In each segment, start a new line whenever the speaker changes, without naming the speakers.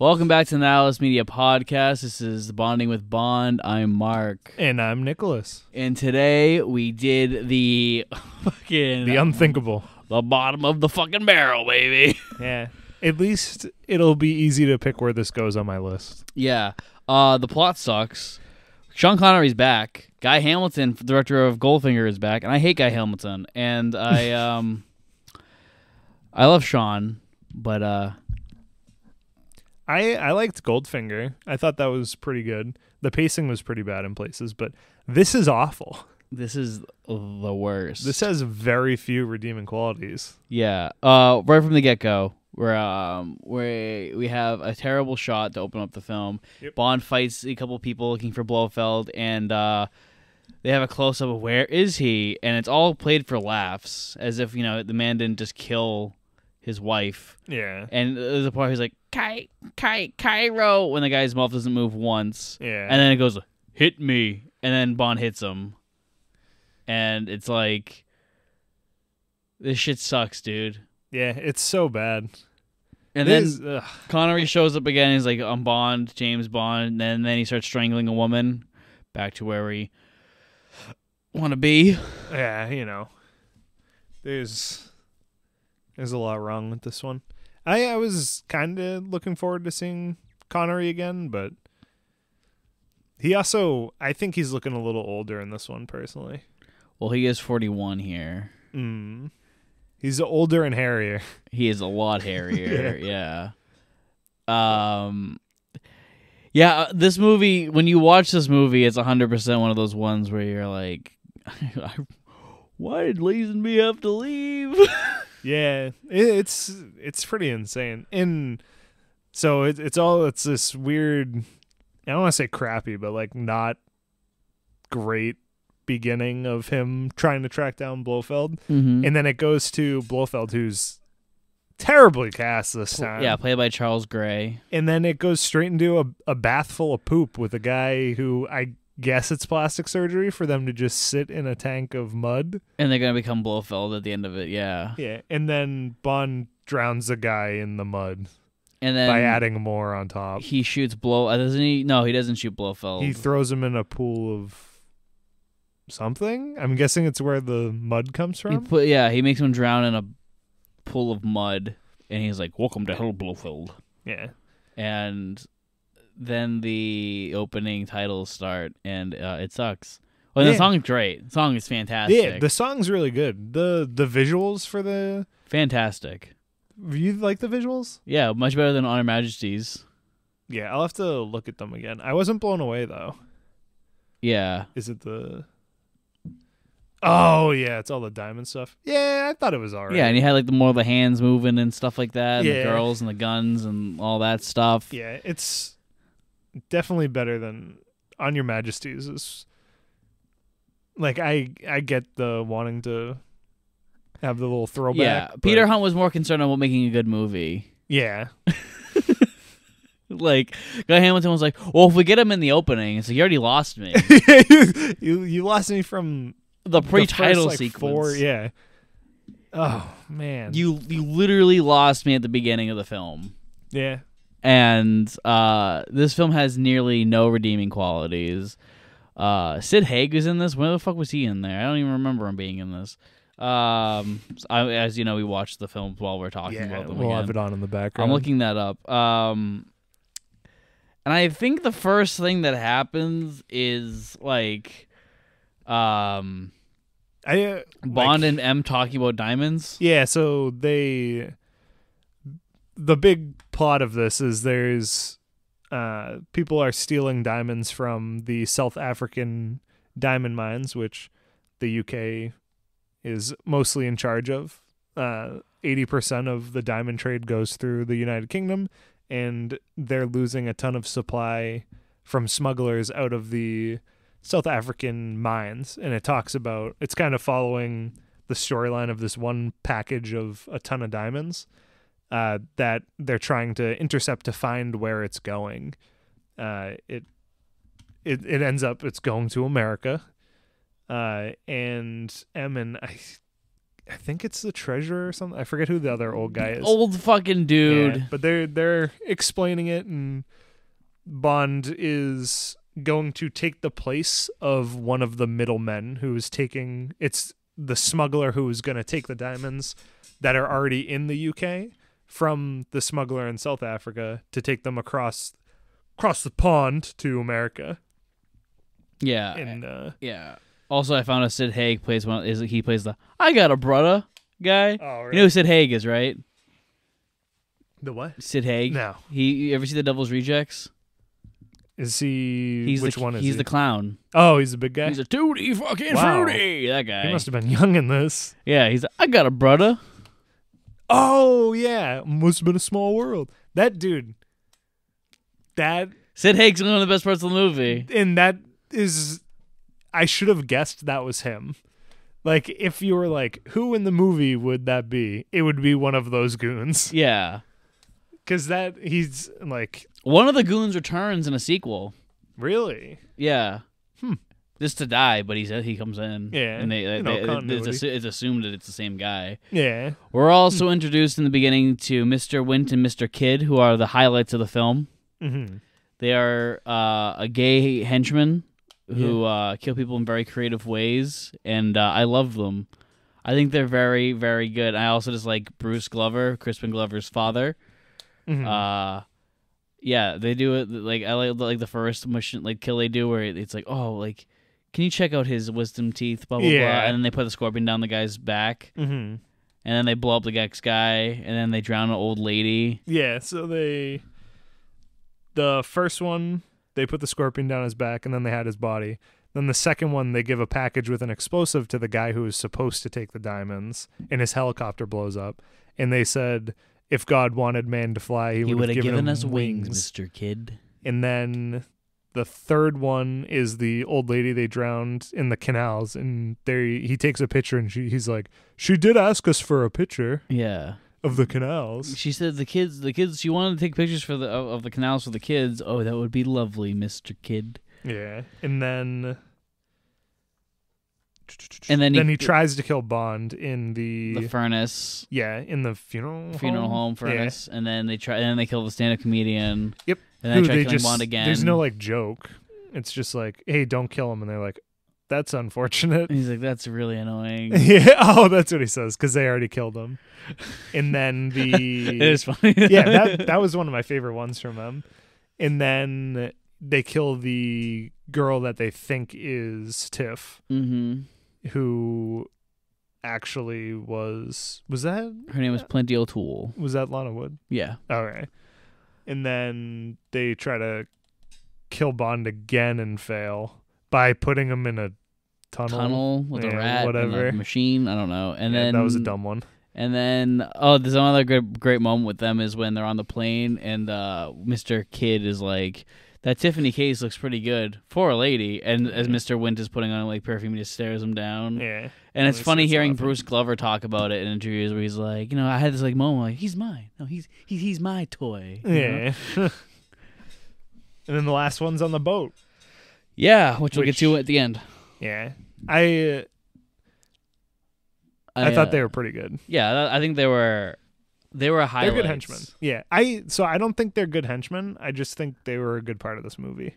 Welcome back to the Nihilist Media Podcast. This is Bonding with Bond. I'm Mark.
And I'm Nicholas.
And today we did the fucking
The unthinkable.
the bottom of the fucking barrel, baby.
Yeah. At least it'll be easy to pick where this goes on my list.
yeah. Uh the plot sucks. Sean Connery's back. Guy Hamilton, director of Goldfinger, is back, and I hate Guy Hamilton. And I um I love Sean, but uh
I I liked Goldfinger. I thought that was pretty good. The pacing was pretty bad in places, but this is awful.
this is the worst.
This has very few redeeming qualities.
Yeah. Uh, right from the get go, where um, where we have a terrible shot to open up the film.
Yep.
Bond fights a couple people looking for Blofeld, and uh, they have a close up of where is he, and it's all played for laughs, as if you know the man didn't just kill his wife.
Yeah.
And there's a part where he's like, "Kai, Kai, Cairo," when the guy's mouth doesn't move once,
Yeah.
and then it goes, "Hit me," and then Bond hits him, and it's like, this shit sucks, dude.
yeah, it's so bad.
And
It
then
is-
Connery shows up again. He's like, "I'm Bond, James Bond." And then he starts strangling a woman. Back to where we want to be.
yeah, you know. There's there's a lot wrong with this one. I I was kind of looking forward to seeing Connery again, but he also I think he's looking a little older in this one personally.
Well, he is 41 here.
Mm. He's older and hairier.
He is a lot hairier. yeah. Um. Yeah, uh, this movie. When you watch this movie, it's 100 percent one of those ones where you're like, "Why did Lazenby have to leave?"
Yeah, it, it's it's pretty insane. And so it, it's all it's this weird. I don't want to say crappy, but like not great beginning of him trying to track down Blofeld,
mm-hmm.
and then it goes to Blofeld, who's terribly cast this time.
Yeah, played by Charles Gray.
and then it goes straight into a, a bath full of poop with a guy who I guess it's plastic surgery for them to just sit in a tank of mud.
And they're gonna become Blofeld at the end of it, yeah.
Yeah, and then Bond drowns the guy in the mud
And then
by adding more on top.
he shoots Blow. uh, Doesn't he? No, he doesn't shoot Blofeld.
He throws him in a pool of something. I'm guessing it's where the mud comes
He
from.
put yeah. He makes him drown in a pool of mud, and he's like, "Welcome to hell, Blofeld."
yeah,
And then the opening titles start, and uh, it sucks. Well, the
Yeah.
song's great. The song is fantastic.
yeah. The song's really good. the The visuals for the
fantastic.
you like the visuals?
Yeah, much better than On Her Majesty's.
Yeah, I'll have to look at them again. I wasn't blown away though.
Yeah,
Is it the? Oh yeah, it's all the diamond stuff. Yeah, I thought it was alright.
yeah, and he had like the more of the hands moving and stuff like that, and the girls and the guns and all that stuff.
yeah, it's definitely better than on your majesties is like i i get the wanting to have the little throwback
Yeah, Peter Hunt was more concerned about making a good movie.
yeah
Like Guy Hamilton was like, "Well, if we get him in the opening, it's like you already lost me."
you you lost me from
The
the
pre-title
first, like,
sequence.
four yeah oh man
You you literally lost me at the beginning of the film,
yeah
and uh, this film has nearly no redeeming qualities. Uh, Sid Haig is in this. Where the fuck was he in there? I don't even remember him being in this. Um, I, as you know, we watched the film while we're talking
yeah
about them.
we'll
again.
have it on in the background
I'm looking that up. Um, and I think the first thing that happens is like, um,
I, uh,
Bond
like-
and M talking about diamonds.
Yeah, so they the big plot of this is there's uh people are stealing diamonds from the South African diamond mines which the UK is mostly in charge of. Uh 80% of the diamond trade goes through the United Kingdom and they're losing a ton of supply from smugglers out of the South African mines and it talks about it's kind of following the storyline of this one package of a ton of diamonds uh, that they're trying to intercept to find where it's going. Uh, it it it ends up it's going to America, uh, and and I I think it's the treasurer or something. I forget who the other old guy is.
Old fucking
Yeah,
dude.
but they're they're explaining it, and Bond is going to take the place of one of the middlemen who is taking. It's the smuggler who is going to take the diamonds that are already in the UK from the smuggler in South Africa to take them across across the pond to America.
Yeah.
And uh,
yeah. Also, I found out Sid Haig plays one. Is he plays the I got a brother guy?
oh,
You know who Sid Haig is, right?
the what?
Sid Haig.
No,
He. You ever see the Devil's Rejects?
is he?
He's
which
the,
one is he?
He's
he?
the clown.
oh, he's a big guy.
He's a tooty fucking
Wow.
fruity. That guy.
he must have been young in this.
Yeah. He's. I got a brother.
Oh yeah, must have been a small world. That dude, that
Sid Haig's one of the best parts of the movie.
and that is, I should have guessed that was him. Like if you were like, who in the movie would that be? It would be one of those goons,
Yeah.
because that he's like
One of the goons returns in a sequel.
really.
Yeah.
Hmm.
Just to die, but he said he comes in.
Yeah,
and they,
you know,
they- it's, assu- it's assumed that it's the same guy.
Yeah.
We're also introduced in the beginning to Mr. Wint and Mr. Kidd, who are the highlights of the film.
Mm-hmm.
They are uh, a gay henchman who uh, kill people in very creative ways, and uh, I love them. I think they're very, very good. I also just like Bruce Glover, Crispin Glover's father.
Mm-hmm.
Uh, yeah, they do it like I like like the first mission like kill they do where it's like oh like can you check out his wisdom teeth blah blah blah
Yeah.
and then they put the scorpion down the guy's back
mm-hmm.
and then they blow up the next guy and then they drown an old lady.
Yeah, so they the first one they put the scorpion down his back and then they had his body. Then the second one they give a package with an explosive to the guy who was supposed to take the diamonds and his helicopter blows up and they said if God wanted man to fly he,
He
would have given,
given us wings,
wings.
Mister Kidd.
And then the third one is the old lady they drowned in the canals and there he takes a picture and she, he's like she did ask us for a picture
Yeah,
of the canals.
she said the kids, the kids. She wanted to take pictures for the of, of the canals for the kids. Oh, that would be lovely, Mister Kidd.
Yeah, and then
And then
then
he-
he tries to kill Bond in the,
The furnace,
yeah in the funeral
funeral home
Yeah.
furnace, and then they try, and then they kill the stand-up comedian.
Yep.
And then
Who
they try
they
killing
just
again.
there's no like joke. It's just like hey don't kill him and they're like that's unfortunate.
He's like, that's really annoying.
yeah. Oh, that's what he says because they already killed him. And then the
is funny.
yeah that that was one of my favorite ones from them. And then they kill the girl that they think is Tiff.
hmm
who actually was was that
Her name was Plenty O'Toole.
was that Lana Wood?
Yeah.
Okay. And then they try to kill Bond again and fail by putting him in a tunnel.
Tunnel with a rat,
whatever.
a machine. I don't know. And
Yeah,
then
that was a dumb one.
And then oh, there's another good great moment with them is when they're on the plane and uh, Mr. Kidd is like, "That Tiffany case looks pretty good for a lady." And as Mr. Wint is putting on like perfume, he just stares him down.
Yeah.
And it's funny hearing. Bruce Glover talk about it in interviews where he's like, you know, I had this like moment like he's mine. No, he's he's he's my toy.
Yeah. and then the last one's on the boat.
Yeah, which we'll get to at the end.
Yeah. I uh, I, thought
uh,
they were pretty good.
Yeah, I think they were. They were highlights.
They're good henchmen. Yeah. I so I don't think they're good henchmen. I just think they were a good part of this movie.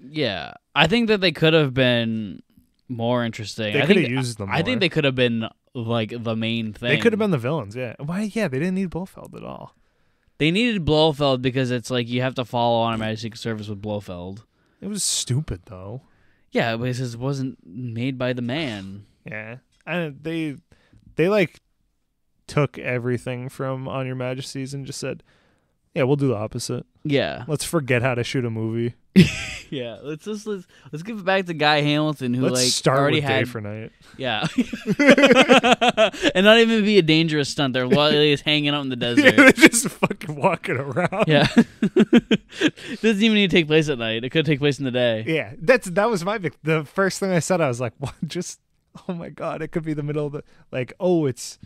Yeah, I think that they could have been more interesting.
They
I
could
think
have used them.
I think they could have been like the main thing.
They could have been the villains, yeah. Why? Yeah, they didn't need Blofeld at all.
They needed Blofeld because it's like you have to follow on a Secret Service with Blofeld.
It was stupid though.
Yeah, because it wasn't made by the man.
Yeah, and they they like took everything from On Your Majesties and just said, "Yeah, we'll do the opposite.
Yeah,
Let's forget how to shoot a movie.
yeah. Let's just let's let's give it back to Guy Hamilton, who
Let's
like
start
already
with
had
Day for Night."
yeah, and not even be a dangerous stunt. They're literally just hanging out in the
Yeah,
desert.
they're just fucking walking around.
Yeah, doesn't even need to take place at night. It could take place in the day.
Yeah, that's that was my big. The first thing I said, I was like, "What? Just oh my god, it could be the middle of the like. Oh, it's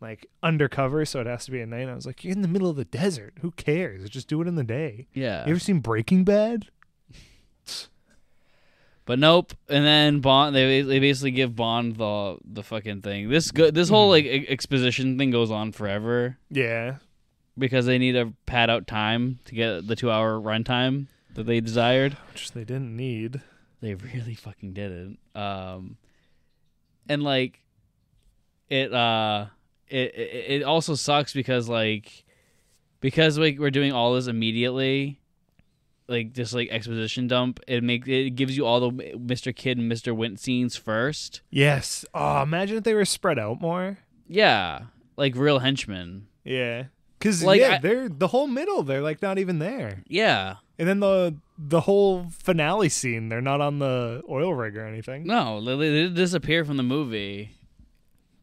like undercover, so it has to be at night." I was like, "You're in the middle of the desert. Who cares? Just do it in the day."
Yeah,
You ever seen Breaking Bad?
But nope. And then Bond, they they basically give Bond the the fucking thing. This go, this whole like e- exposition thing goes on forever
Yeah.
because they need to pad out time to get the two hour runtime that they desired.
Which they didn't need.
They really fucking didn't. Um, and like, it uh, it it, it also sucks because like, because like we're doing all this immediately, like just like exposition dump. It make it gives you all the Mr. Kidd and Mr. Wint scenes first.
Yes. Oh, imagine if they were spread out more.
Yeah, like real henchmen.
Yeah. Cause
Like,
yeah,
I-
they're the whole middle. They're like not even there.
Yeah.
And then the the whole finale scene, they're not on the oil rig or anything.
No, they, they disappear from the movie.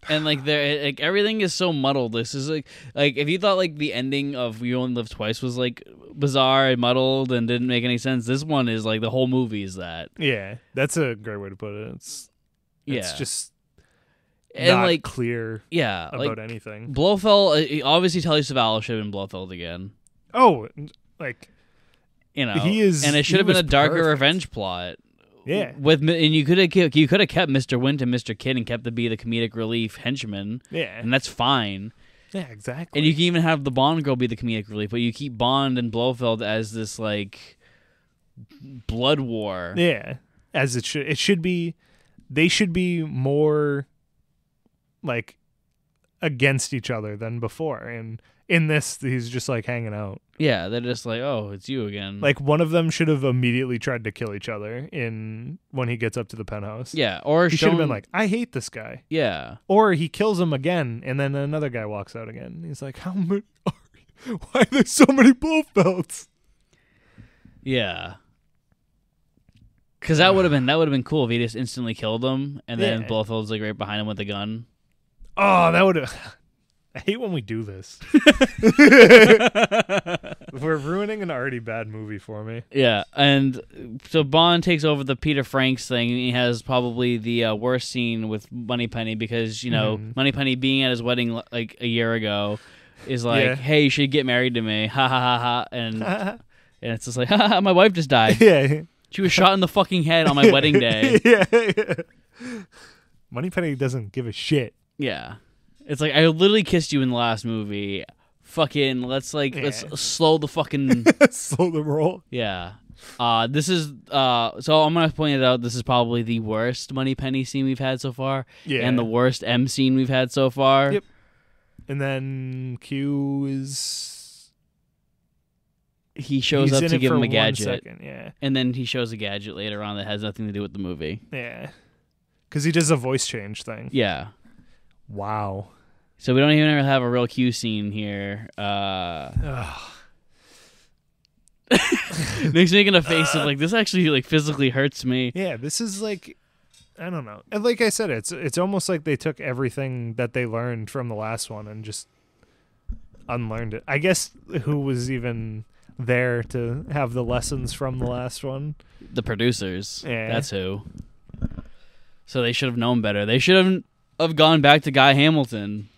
And like there, like everything is so muddled. This is like, like if you thought like the ending of "We Only Live Twice" was like bizarre and muddled and didn't make any sense, this one is like the whole movie is that.
Yeah, that's a great way to put it. It's it's
Yeah.
just
And
not
like,
clear
yeah,
about
like
anything.
Blofeld. uh, Obviously, Telly Savalas should have been Blofeld again.
Oh, like
You know,
He is-
and it should have been a darker
perfect.
revenge plot.
Yeah,
With and you could have you could have kept Mr. Wint and Mr. Kidd and kept the be the comedic relief henchman,
yeah,
and that's fine.
yeah, exactly.
And you can even have the Bond girl be the comedic relief, but you keep Bond and Blofeld as this like blood war.
Yeah, as it should. It should be. They should be more like against each other than before. And in this, he's just like hanging out.
Yeah, they're just like, oh, it's you again.
Like one of them should have immediately tried to kill each other in when he gets up to the penthouse.
yeah, or
he should have been like, "I hate this guy,"
yeah,
or he kills him again, and then another guy walks out again. He's like, "How many? Are you? Why are there so many Blofelds?"
yeah. Because that would have been that would have been cool if he just instantly killed him, and then
Yeah.
Blofeld's like right behind him with a gun.
Oh, that would have. I hate when we do this. We're ruining an already bad movie for me.
Yeah, and so Bond takes over the Peter Franks thing. And he has probably the uh, worst scene with Moneypenny because you know
Mhm.
Moneypenny being at his wedding like a year ago is like,
Yeah.
"Hey, you should get married to me." Ha ha ha ha, and and it's just like, "Ha ha, my wife just died.
yeah.
She was shot in the fucking head on my wedding day."
yeah, yeah. Moneypenny doesn't give a shit.
Yeah, it's like I literally kissed you in the last movie. Fucking, let's like
Yeah.
let's slow the fucking
Slow the roll.
Yeah. Uh, this is uh, so I'm gonna point it out. This is probably the worst Money Penny scene we've had so far,
Yeah.
and the worst M scene we've had so far.
Yep. And then Q is
He shows
he's
up to give him a gadget,
second, Yeah,
and then he shows a gadget later on that has nothing to do with the movie.
yeah. Because he does a voice change thing.
Yeah.
Wow.
So we don't even have a real Q scene here. Uh. Nick's making a face of like this actually like physically hurts me.
Yeah, this is like I don't know. And like I said, it's it's almost like they took everything that they learned from the last one and just unlearned it. I guess who was even there to have the lessons from the last one?
The producers.
Yeah.
That's who. So they should have known better. They should have have gone back to Guy Hamilton.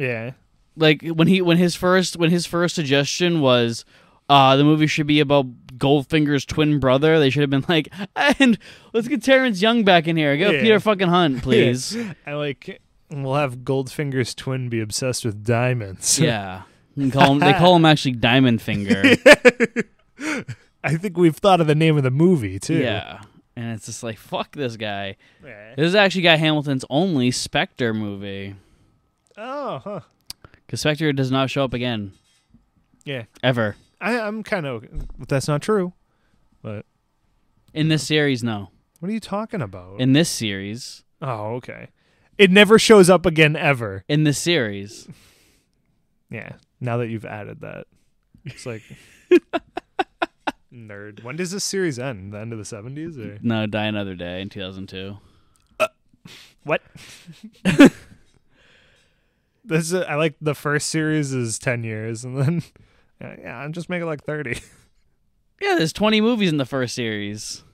Yeah.
like when he when his first when his first suggestion was uh the movie should be about Goldfinger's twin brother. They should have been like, and let's get Terrence Young back in here. Get
Yeah.
Peter fucking Hunt, please.
I like we'll have Goldfinger's twin be obsessed with diamonds.
yeah. Call him, they call him actually Diamond Finger.
I think we've thought of the name of the movie too.
yeah. And it's just like, fuck this guy.
Yeah.
This is actually Guy Hamilton's only Spectre movie.
Oh, huh.
Because Spectre does not show up again.
Yeah.
Ever.
I, I'm kind of. That's not true. But
In this series, no.
what are you talking about?
In this series.
oh, okay. It never shows up again ever.
In this series.
Yeah. Now that you've added that, it's like nerd. When does this series end? The end of the seventies or
No, Die Another Day in 2002.
Uh, what? this is, I like the first series is ten years, and then yeah, I'm just make it like thirty.
Yeah, there's 20 movies in the first series.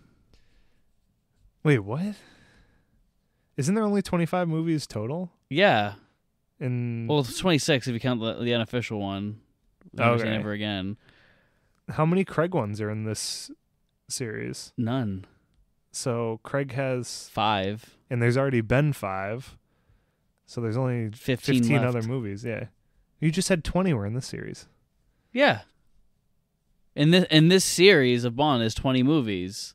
Wait, what? Isn't there only twenty five movies total?
Yeah.
In
Well, it's 26 if you count the, the unofficial one. Never
Okay.
Never again.
how many Craig ones are in this series?
None.
So Craig has,
Five.
and there's already been five. So there's only
15
15 other movies. Yeah. You just said 20 were in this series.
Yeah. In this in this series of Bond is twenty movies.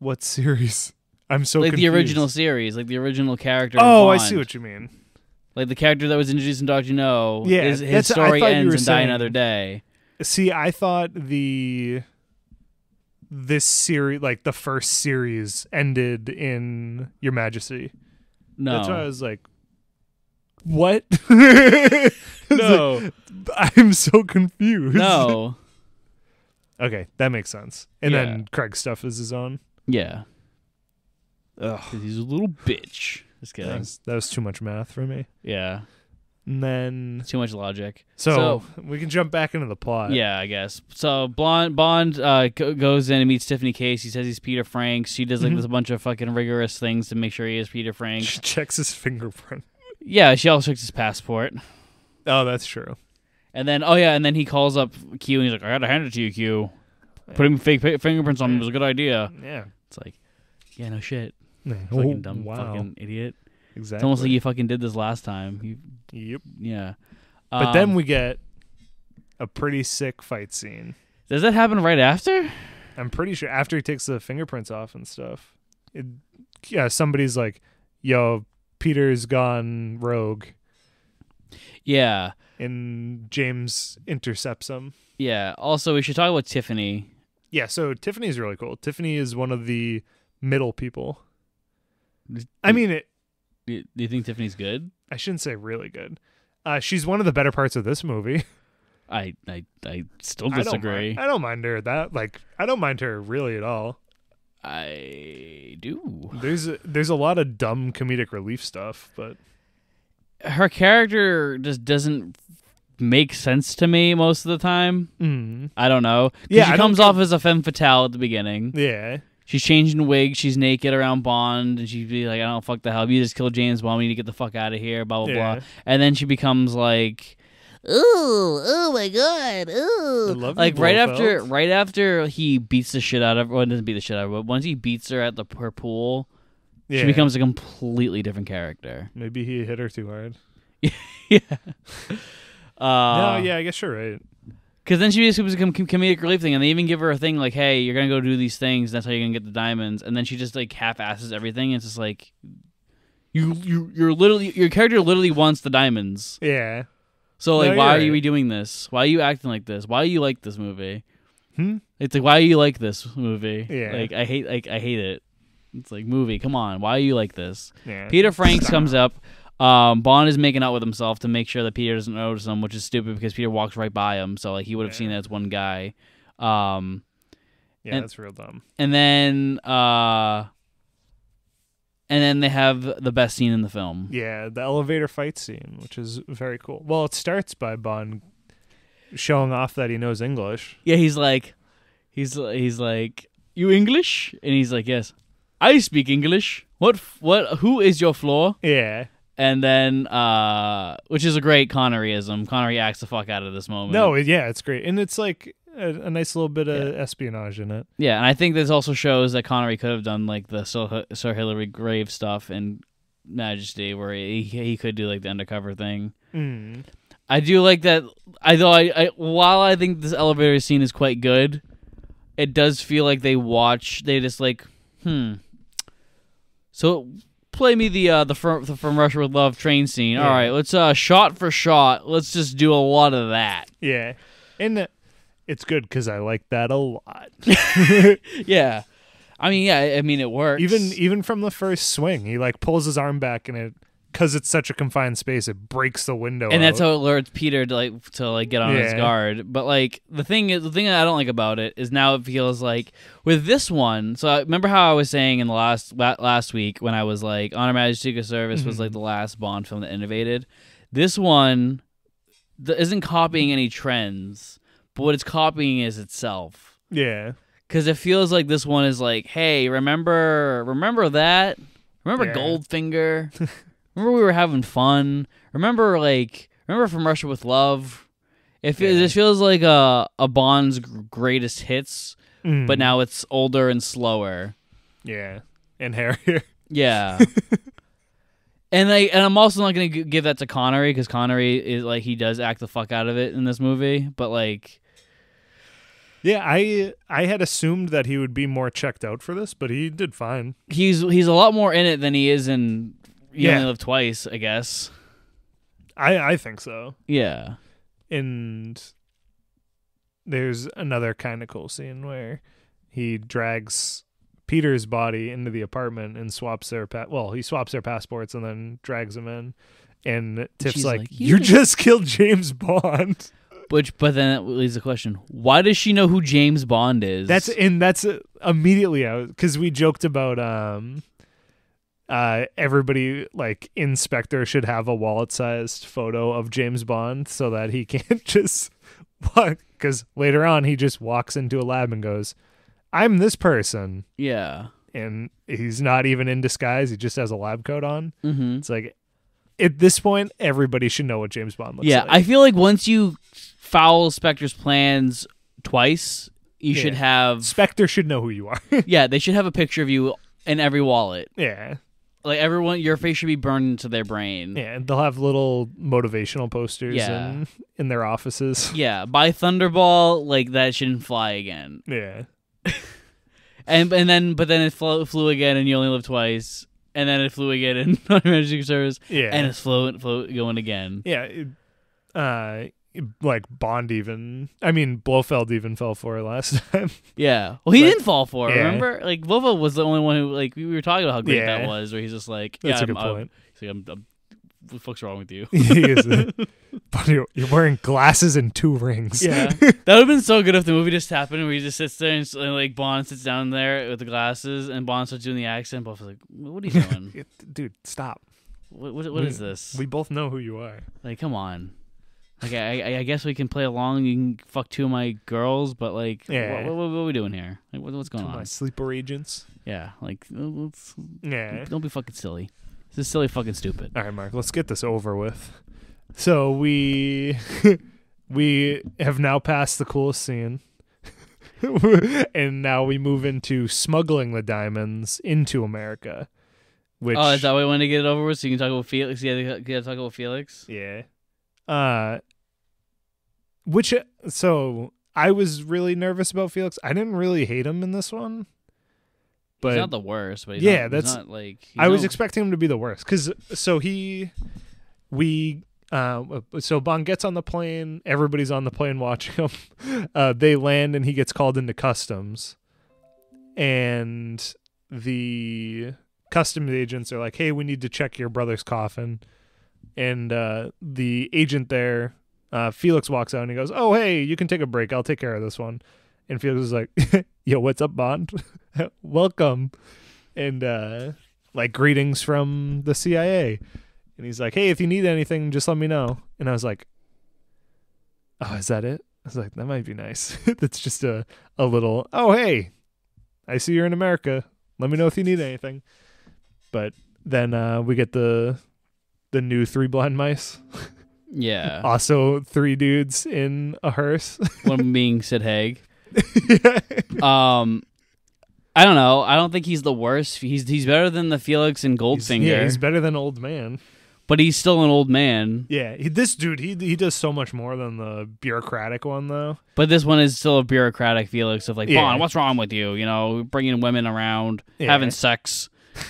What series? I'm so
like the original series, like the original character.
Oh, I see what you mean.
Like the character that was introduced in Doctor No.
Yeah,
his, his story ends and die another day.
See, I thought the this series, like the first series, ended in Your Majesty.
No,
That's why I was like, "What?"
No,
like, I'm so confused.
no.
Okay, that makes sense. And
Yeah.
then Craig's stuff is his own.
Yeah,
Ugh,
he's a little bitch. Just
that
kidding.
was, that was too much math for me.
Yeah,
And then,
too much logic.
so, we can jump back into the plot.
Yeah, I guess. So Blonde Bond uh, go- goes in and meets Tiffany Case. He says he's Peter Franks. She does like
Mhm.
this bunch of fucking rigorous things to make sure he is Peter Franks.
She checks his fingerprint.
yeah, she also checks his passport.
Oh, that's true.
And then, oh yeah, and then he calls up Q and he's like, "I gotta hand it to you, Q. Putting fake pa- fingerprints on him was a good idea."
Yeah.
It's like, yeah, no shit,
Oh,
fucking dumb,
wow.
fucking idiot.
Exactly.
It's almost like you fucking did this last time. You,
Yep.
yeah.
But then
Um,
we get a pretty sick fight scene.
does that happen right after?
I'm pretty sure after he takes the fingerprints off and stuff. It, yeah, somebody's like, "Yo, Peter's gone rogue,"
Yeah,
and James intercepts him.
yeah. Also, we should talk about Tiffany.
Yeah, so Tiffany's really cool. Tiffany is one of the middle people. I mean, it.
Do you think Tiffany's good?
I shouldn't say really good. Uh, she's one of the better parts of this movie.
I I I still
I don't
disagree.
mind. I don't mind her that like I don't mind her really at all.
I do.
There's a, there's a lot of dumb comedic relief stuff, but
Her character just doesn't make sense to me most of the time.
mm,
I don't know.
Yeah,
she
I
comes off as a femme fatale at the beginning.
yeah,
She's changing wigs. She's naked around Bond, and she'd be like, "I don't fuck the hell. You just killed James Bond. We need to get the fuck out of here." Blah blah
Yeah.
blah. And then she becomes like, "Ooh, oh my god, ooh!"
I love you,
like right after,
Blofeld.
right after he beats the shit out of, well, doesn't beat the shit out of her, but once he beats her at the her pool,
yeah.
she becomes a completely different character.
maybe he hit her too hard.
yeah.
no,
Uh,
yeah, I guess you're right.
Because then she just com- comedic relief thing, and they even give her a thing like, "Hey, you're gonna go do these things. That's how you're gonna get the diamonds." And then she just like half-asses everything. It's just like, you you you're literally your character literally wants the diamonds.
Yeah.
So like,
No,
why
you're
you doing this? Why are you acting like this? Why are you like this movie?
Hmm?
It's like, why are you like this movie?
Yeah.
Like I hate like I hate it. It's like movie. Come on, why are you like this?
Yeah.
Peter Franks comes up. Um, Bond is making out with himself to make sure that Peter doesn't notice him, which is stupid because Peter walks right by him, so like he would have seen
Yeah.
that as one guy. Um,
Yeah,
and-
that's real dumb.
and then uh, and then they have the best scene in the film.
Yeah, the elevator fight scene, which is very cool. Well, it starts by Bond showing off that he knows English.
Yeah, he's like, he's he's like, you English, and he's like, yes, I speak English. What what? Who is your floor?
Yeah.
And then, uh, which is a great Conneryism. Connery acts the fuck out of this moment.
No, yeah, it's great, and it's like a, a nice little bit of espionage in it.
Yeah, and I think this also shows that Connery could have done like the Sir, Sir Hilary Bray stuff in Majesty, where he he could do like the undercover thing.
Mm.
I do like that. I though I, I while I think this elevator scene is quite good, it does feel like they watch. They just like, hmm. So play me the uh the from, the from Russia with Love train scene. All
Yeah.
right, let's uh shot for shot. Let's just do a lot of that.
Yeah, and uh, it's good because I like that a lot.
Yeah, I mean, yeah, I mean it works.
even even from the first swing, he like pulls his arm back, and it because it's such a confined space, it breaks the window.
and that's how it lured Peter to like to like get on his guard. But like the thing is, the thing that I don't like about it is now it feels like with this one. So I, remember how I was saying in the last last week when I was like, On Her Majesty Secret Service was
Mhm.
like the last Bond film that innovated. This one th- isn't copying any trends, but what it's copying is itself.
yeah,
Because it feels like this one is like, hey, remember, remember that? Remember
Yeah.
Goldfinger? remember we were having fun? Remember like, remember from Russia with Love? It, fe-
Yeah.
this feels like a a Bond's greatest hits,
Mm.
but now it's older and slower.
yeah, and hairier.
Yeah. and I and I'm also not gonna g- give that to Connery because Connery is like he does act the fuck out of it in this movie, but like
Yeah, I I had assumed that he would be more checked out for this, but he did fine.
he's he's a lot more in it than he is in You
Yeah.
Only Live Twice, I guess.
I I think so.
Yeah.
And there's another kind of cool scene where he drags Peter's body into the apartment and swaps their pa- well, he swaps their passports and then drags him in. And Tiff's
she's
like,
like,
"You
"You
just killed James Bond."
Which, but then that leaves the question: Why does she know who James Bond is?
That's and that's uh, immediately out because we joked about um uh everybody like inspector should have a wallet sized photo of James Bond so that he can't just walk because later on he just walks into a lab and goes, I'm this person
yeah.
and he's not even in disguise, he just has a lab coat on.
Mm-hmm.
It's like at this point everybody should know what James Bond looks
Yeah,
like.
I feel like once you foul Spectre's plans twice, you should have.
Spectre should know who you are.
yeah, they should have a picture of you in every wallet.
yeah.
Like everyone, your face should be burned into their brain.
Yeah, and they'll have little motivational posters
Yeah.
in in their offices.
Yeah, by Thunderball, like that shouldn't fly again.
Yeah.
And and then, but then it flew, flew again, and you only live twice. And then it flew again in Magic Service,
Yeah.
and it's flow, flow going again.
yeah. it- uh like Bond even I mean Blofeld even fell for it last time.
Yeah. Well, he
But-
didn't fall for it.
yeah.
Remember, like Vova was the only one who, like, we were talking about how great
Yeah.
that was. Where he's just like, yeah,
That's
yeah,
a good
I'm, I'm-
point.
like, I'm, I'm, what the fuck's wrong with you?
But you're, you're wearing glasses and two rings.
Yeah, that would have been so good if the movie just happened where he just sits there and, and, like Bond sits down there with the glasses and Bond starts doing the accent. Bond's like, "What are you doing?
Dude, stop.
what what, what is this?
We both know who you are.
like, come on." Like, I, I, guess we can play along. You can fuck two of my girls, but like,
Yeah.
what, what, what are we doing here? Like, what, what's going
To my sleeper agents.
Yeah, like, let's,
Yeah.
don't be fucking silly. This is silly, fucking stupid.
All right, Mark, let's get this over with. So we we have now passed the coolest scene. and now we move into smuggling the diamonds into America. Which
oh, is that what we want to get it over with? So you can talk about Felix. Yeah, you gotta talk about Felix.
Yeah. Uh which so I was really nervous about Felix. I didn't really hate him in this one. But
he's not the worst, but he's
Yeah,
not,
that's-
not like
I was expecting him to be the worst cuz so he we uh, so Bond gets on the plane. Everybody's on the plane watching him. Uh, they land, and he gets called into customs. And the customs agents are like, "Hey, we need to check your brother's coffin." And uh, the agent there, uh, Felix, walks out and he goes, "Oh, hey, you can take a break. I'll take care of this one." And Felix is like, "Yo, what's up, Bond? Welcome." And uh, like greetings from the CIA. And he's like, "Hey, if you need anything, just let me know." And I was like, "Oh, is that it?" I was like, "That might be nice." That's just a a little. Oh, hey, I see you're in America. Let me know if you need anything. But then uh, we get the the new three blind mice.
Yeah.
Also, three dudes in a hearse.
One being Sid Haig. Um, I don't know. I don't think he's the worst. He's he's better than the Felix and
He's-
Goldfinger,
yeah, he's better than old man.
but he's still an old man.
Yeah, he, this dude, he he does so much more than the bureaucratic one, though.
But this one is still a bureaucratic Felix of like,
Yeah.
Bond, what's wrong with you? You know, bringing women around,
Yeah.
having sex.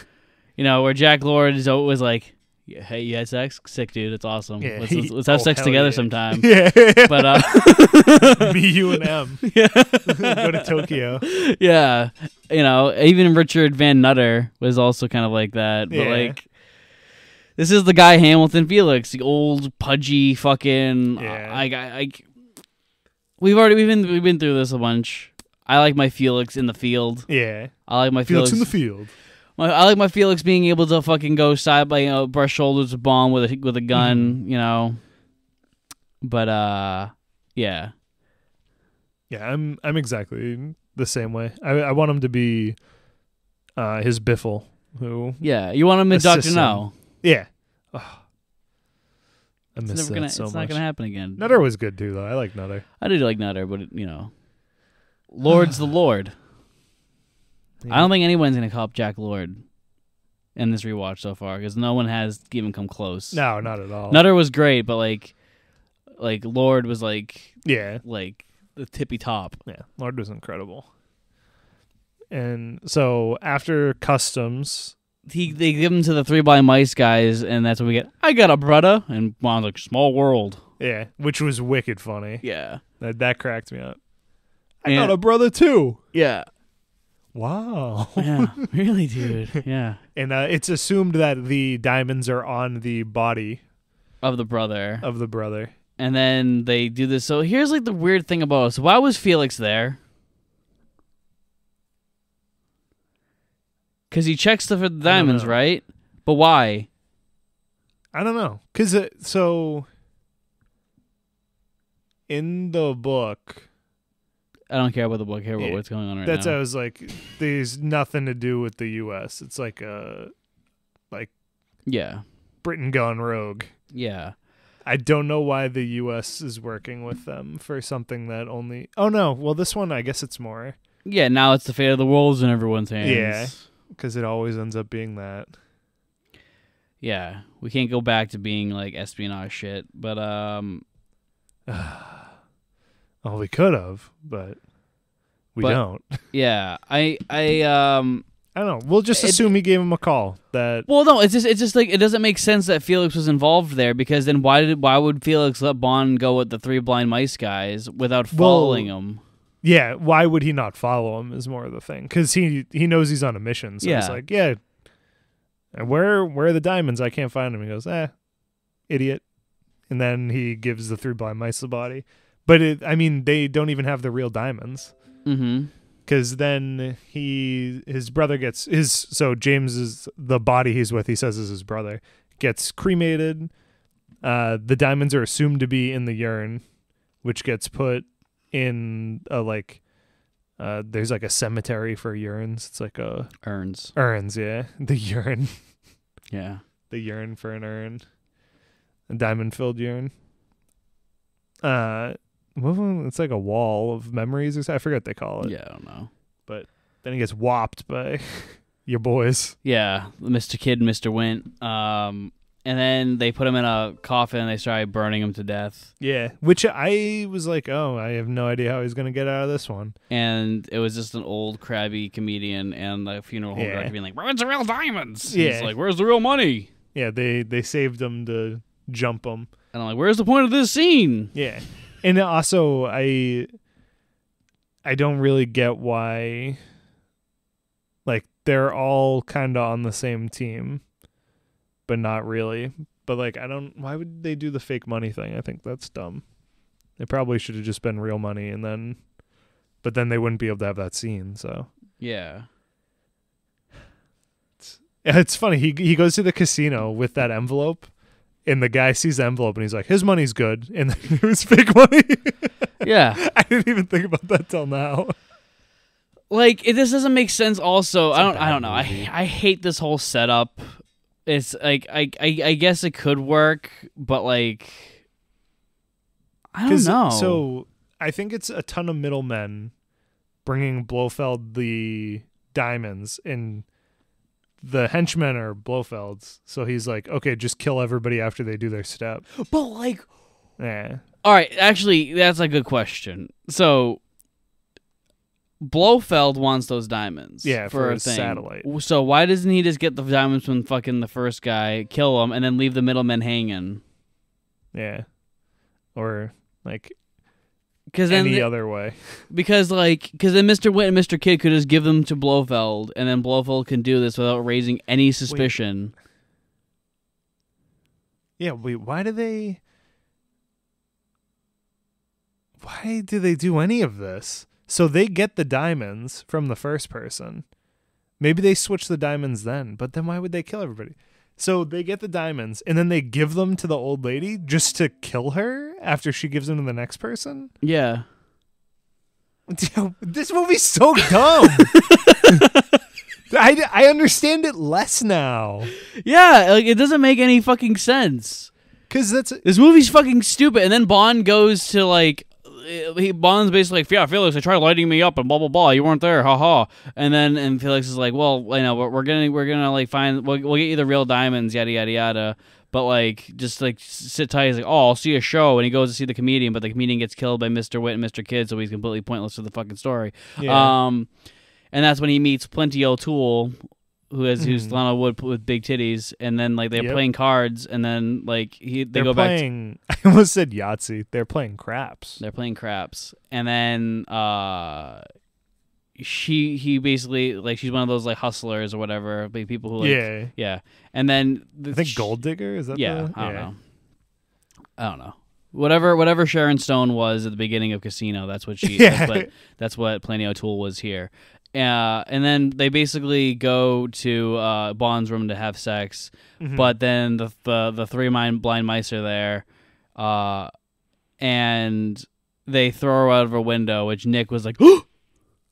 You know, where Jack Lord is always like, yeah, "Hey, you had sex? Sick, dude. It's awesome.
Yeah,
let's, let's, let's have
oh,
sex together
yeah.
sometime."
Yeah,
But uh,
me, you, and M
yeah.
go to Tokyo.
yeah, you know, even Richard Van Nutter was also kind of like that. But
Yeah.
like, this is the guy Hamilton Felix, the old pudgy fucking.
Yeah.
I, I, I, we've already we've been we've been through this a bunch. I like my Felix in the field.
Yeah,
I like my
Felix
Felix.
in the field.
I like my Felix being able to fucking go side by you know, brush shoulders with Bond with a with a gun. You know. But uh, yeah.
Yeah, I'm I'm exactly the same way. I I want him to be uh his Biffle, who
Yeah, you want him in Doctor No.
yeah. Ugh. I
It's
miss
never
that
gonna.
so
it's
much.
not gonna happen again.
Nutter was good too, though. I like Nutter.
I did like Nutter, but you know, Lord's the Lord. I don't think anyone's gonna cop Jack Lord in this rewatch so far because no one has even come close.
No, not at all.
Nutter was great, but like, like Lord was like
Yeah,
like the tippy top.
yeah. Lord was incredible. And so after customs,
He they give him to the three blind mice guys, and that's when we get. I got a brother, and Juan's like small world.
yeah, which was wicked funny.
Yeah,
That that cracked me up. I
And-
got a brother too.
yeah,
Wow.
yeah. really, dude. Yeah,
And uh, it's assumed that the diamonds are on the body
of the brother,
of the brother.
and then they do this. So here's like the weird thing about us. Why was Felix there? Because he checks the for the diamonds, right? But why?
I don't know, cause uh, so in the book,
I don't care about the book. I care about
Yeah.
what's going on right now.
that's
now.
I was like, there's nothing to do with the U.S. It's like a like
yeah,
Britain gone rogue.
yeah.
I don't know why the U.S. is working with them for something that only. Oh no, well this one I guess it's more
Yeah, now it's the fate of the world's in everyone's hands.
Yeah. because it always ends up being that.
Yeah. We can't go back to being like espionage shit. But um
Oh, we could have, but we
But-
don't.
yeah. I I um
I don't know. We'll just
It-
assume he gave him a call. That
well no, it's just it's just like it doesn't make sense that Felix was involved there because then why did why would Felix let Bond go with the three blind mice guys without following him?
yeah, why would he not follow him? Is more of the thing because he he knows he's on a mission. So it's
Yeah.
like, yeah, and where where are the diamonds? I can't find them. He goes, eh, idiot. And then he gives the three blind mice the body. But it, I mean, they don't even have the real diamonds.
Mm-hmm.
because then he his brother gets his so James is the body he's with he says is his brother gets cremated uh the diamonds are assumed to be in the urn which gets put in a like uh there's like a cemetery for urns it's like a
Urns.
urns yeah the urn
Yeah.
the urn for an urn a diamond filled urn uh it's like a wall of memories or something. I forget what they call it.
Yeah, I don't know.
But then he gets whopped by your boys.
Yeah, Mr. Kidd and Mr. Wint. Um and then they put him in a coffin and they started burning him to death.
Yeah. Which I was like, oh, I have no idea how he's going to get out of this one.
and it was just an old crabby comedian and the funeral home
Yeah.
director being like, "Where's the real diamonds?"
Yeah.
He's like, "Where's the real money?"
Yeah, they, they saved him to jump him.
And I'm like, "Where's the point of this scene?"
Yeah. And also, I I don't really get why, like, they're all kind of on the same team, but not really. But, like, I don't, why would they do the fake money thing? I think that's dumb. It probably should have just been real money and then, but then they wouldn't be able to have that scene, so.
Yeah,
Yeah, It's funny. He he goes to the casino with that envelope, and the guy sees the envelope and he's like, "His money's good," and then it was fake money.
yeah.
I didn't even think about that till now.
like it, this doesn't make sense. Also, I don't. I don't know. I
movie.
I hate this whole setup. It's like I I, I guess it could work, but like I don't know.
So I think it's a ton of middlemen bringing Blofeld the diamonds, and the henchmen are Blofeld's. So he's like, "Okay, just kill everybody after they do their step."
but like
Yeah,
All right, actually, that's a good question. So, Blofeld wants those diamonds.
Yeah, for
a
his
thing.
satellite.
So why doesn't he just get the diamonds from fucking the first guy, kill him, and then leave the middlemen hanging?
yeah, or like
Because then,
any
the-
other way.
because like, because then Mister Wint and Mister Kidd could just give them to Blofeld, and then Blofeld can do this without raising any suspicion.
Yeah, wait, why do they Why do they do any of this? So they get the diamonds from the first person. Maybe they switch the diamonds then, but then why would they kill everybody? So they get the diamonds and then they give them to the old lady just to kill her after she gives them to the next person?
Yeah.
this movie's so dumb. I, I understand it less now.
Yeah, like it doesn't make any fucking sense.
Because that's
This movie's fucking stupid. And then Bond goes to like. He Bond's basically like, yeah, Felix, they tried lighting me up and blah blah blah. You weren't there, haha. And then and Felix is like, well, you know, we're, we're gonna we're gonna like find we'll, we'll get you the real diamonds, yada yada yada. But like, just like sit tight. He's like, oh, I'll see a show, and he goes to see the comedian, but the comedian gets killed by Mr. Wint and Mr. Kidd, so he's completely pointless to the fucking story.
yeah.
Um, and that's when he meets Plenty O'Toole, who is who's
Mhm.
Lana Wood with big titties, and then like they're
Yep.
playing cards, and then like he they
they're
go back. To,
playing. I almost said Yahtzee. They're playing craps.
they're playing craps, and then uh, she he basically like she's one of those like hustlers or whatever, like people who like
yeah.
yeah, and then the,
I think Gold Digger is that?
Yeah,
the,
I don't know. I don't know. Whatever, whatever Sharon Stone was at the beginning of Casino, that's what she.
Yeah.
That's what, that's what Plenty O'Toole was here. Uh, and then they basically go to uh, Bond's room to have sex,
Mhm.
but then the the, the three mind blind mice are there, uh, and they throw her out of a window, which Nick was like,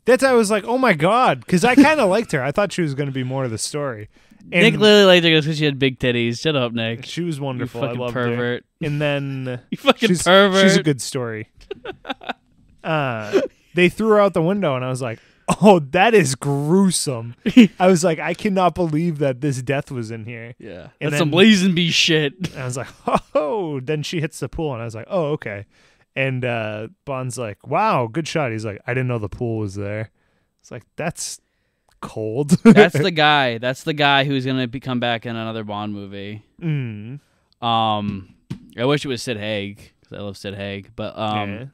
That's I was like, oh my god, because I kind of liked her. I thought she was going to be more of the story. And
Nick literally liked her because she had big titties. Shut up, Nick.
she was
You
wonderful. I
fucking
loved her.
pervert.
And then
You fucking
she's,
pervert.
she's a good story. uh, they threw her out the window, and I was like, oh, that is gruesome. I was like, I cannot believe that this death was in here.
yeah,
And
that's some
then-
Lazenby shit.
And I was like, oh. Then she hits the pool, and I was like, oh, okay. And uh, Bond's like, wow, good shot. He's like, I didn't know the pool was there. It's like, that's cold.
That's the guy. That's the guy who's gonna be, come back in another Bond movie.
mm,
Um, I wish it was Sid Haig because I love Sid Haig. But um,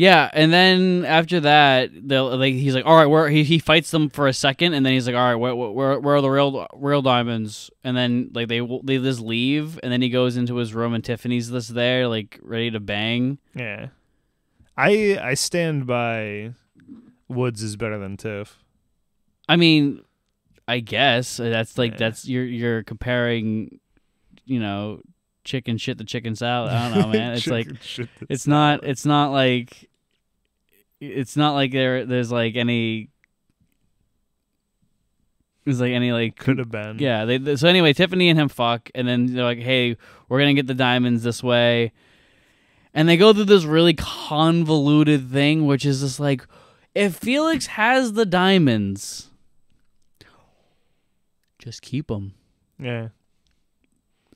yeah.
And then after that, like he's like, all right, where he, he fights them for a second, and then he's like, all right, where where, where are the real real diamonds? And then like they they just leave, and then he goes into his room, and Tiffany's just there, like ready to bang.
Yeah. I I stand by Woods is better than Tiff.
I mean, I guess uh, that's like
Yeah.
that's you're you're comparing, you know, chicken shit to chicken salad. I don't know, man. It's like it's not it's not like it's not like there there's like any there's like any like
could have been.
yeah they, they- so anyway tiffany and him fuck and then they're like hey we're gonna get the diamonds this way and they go through this really convoluted thing which is just like if felix has the diamonds just keep them
Yeah.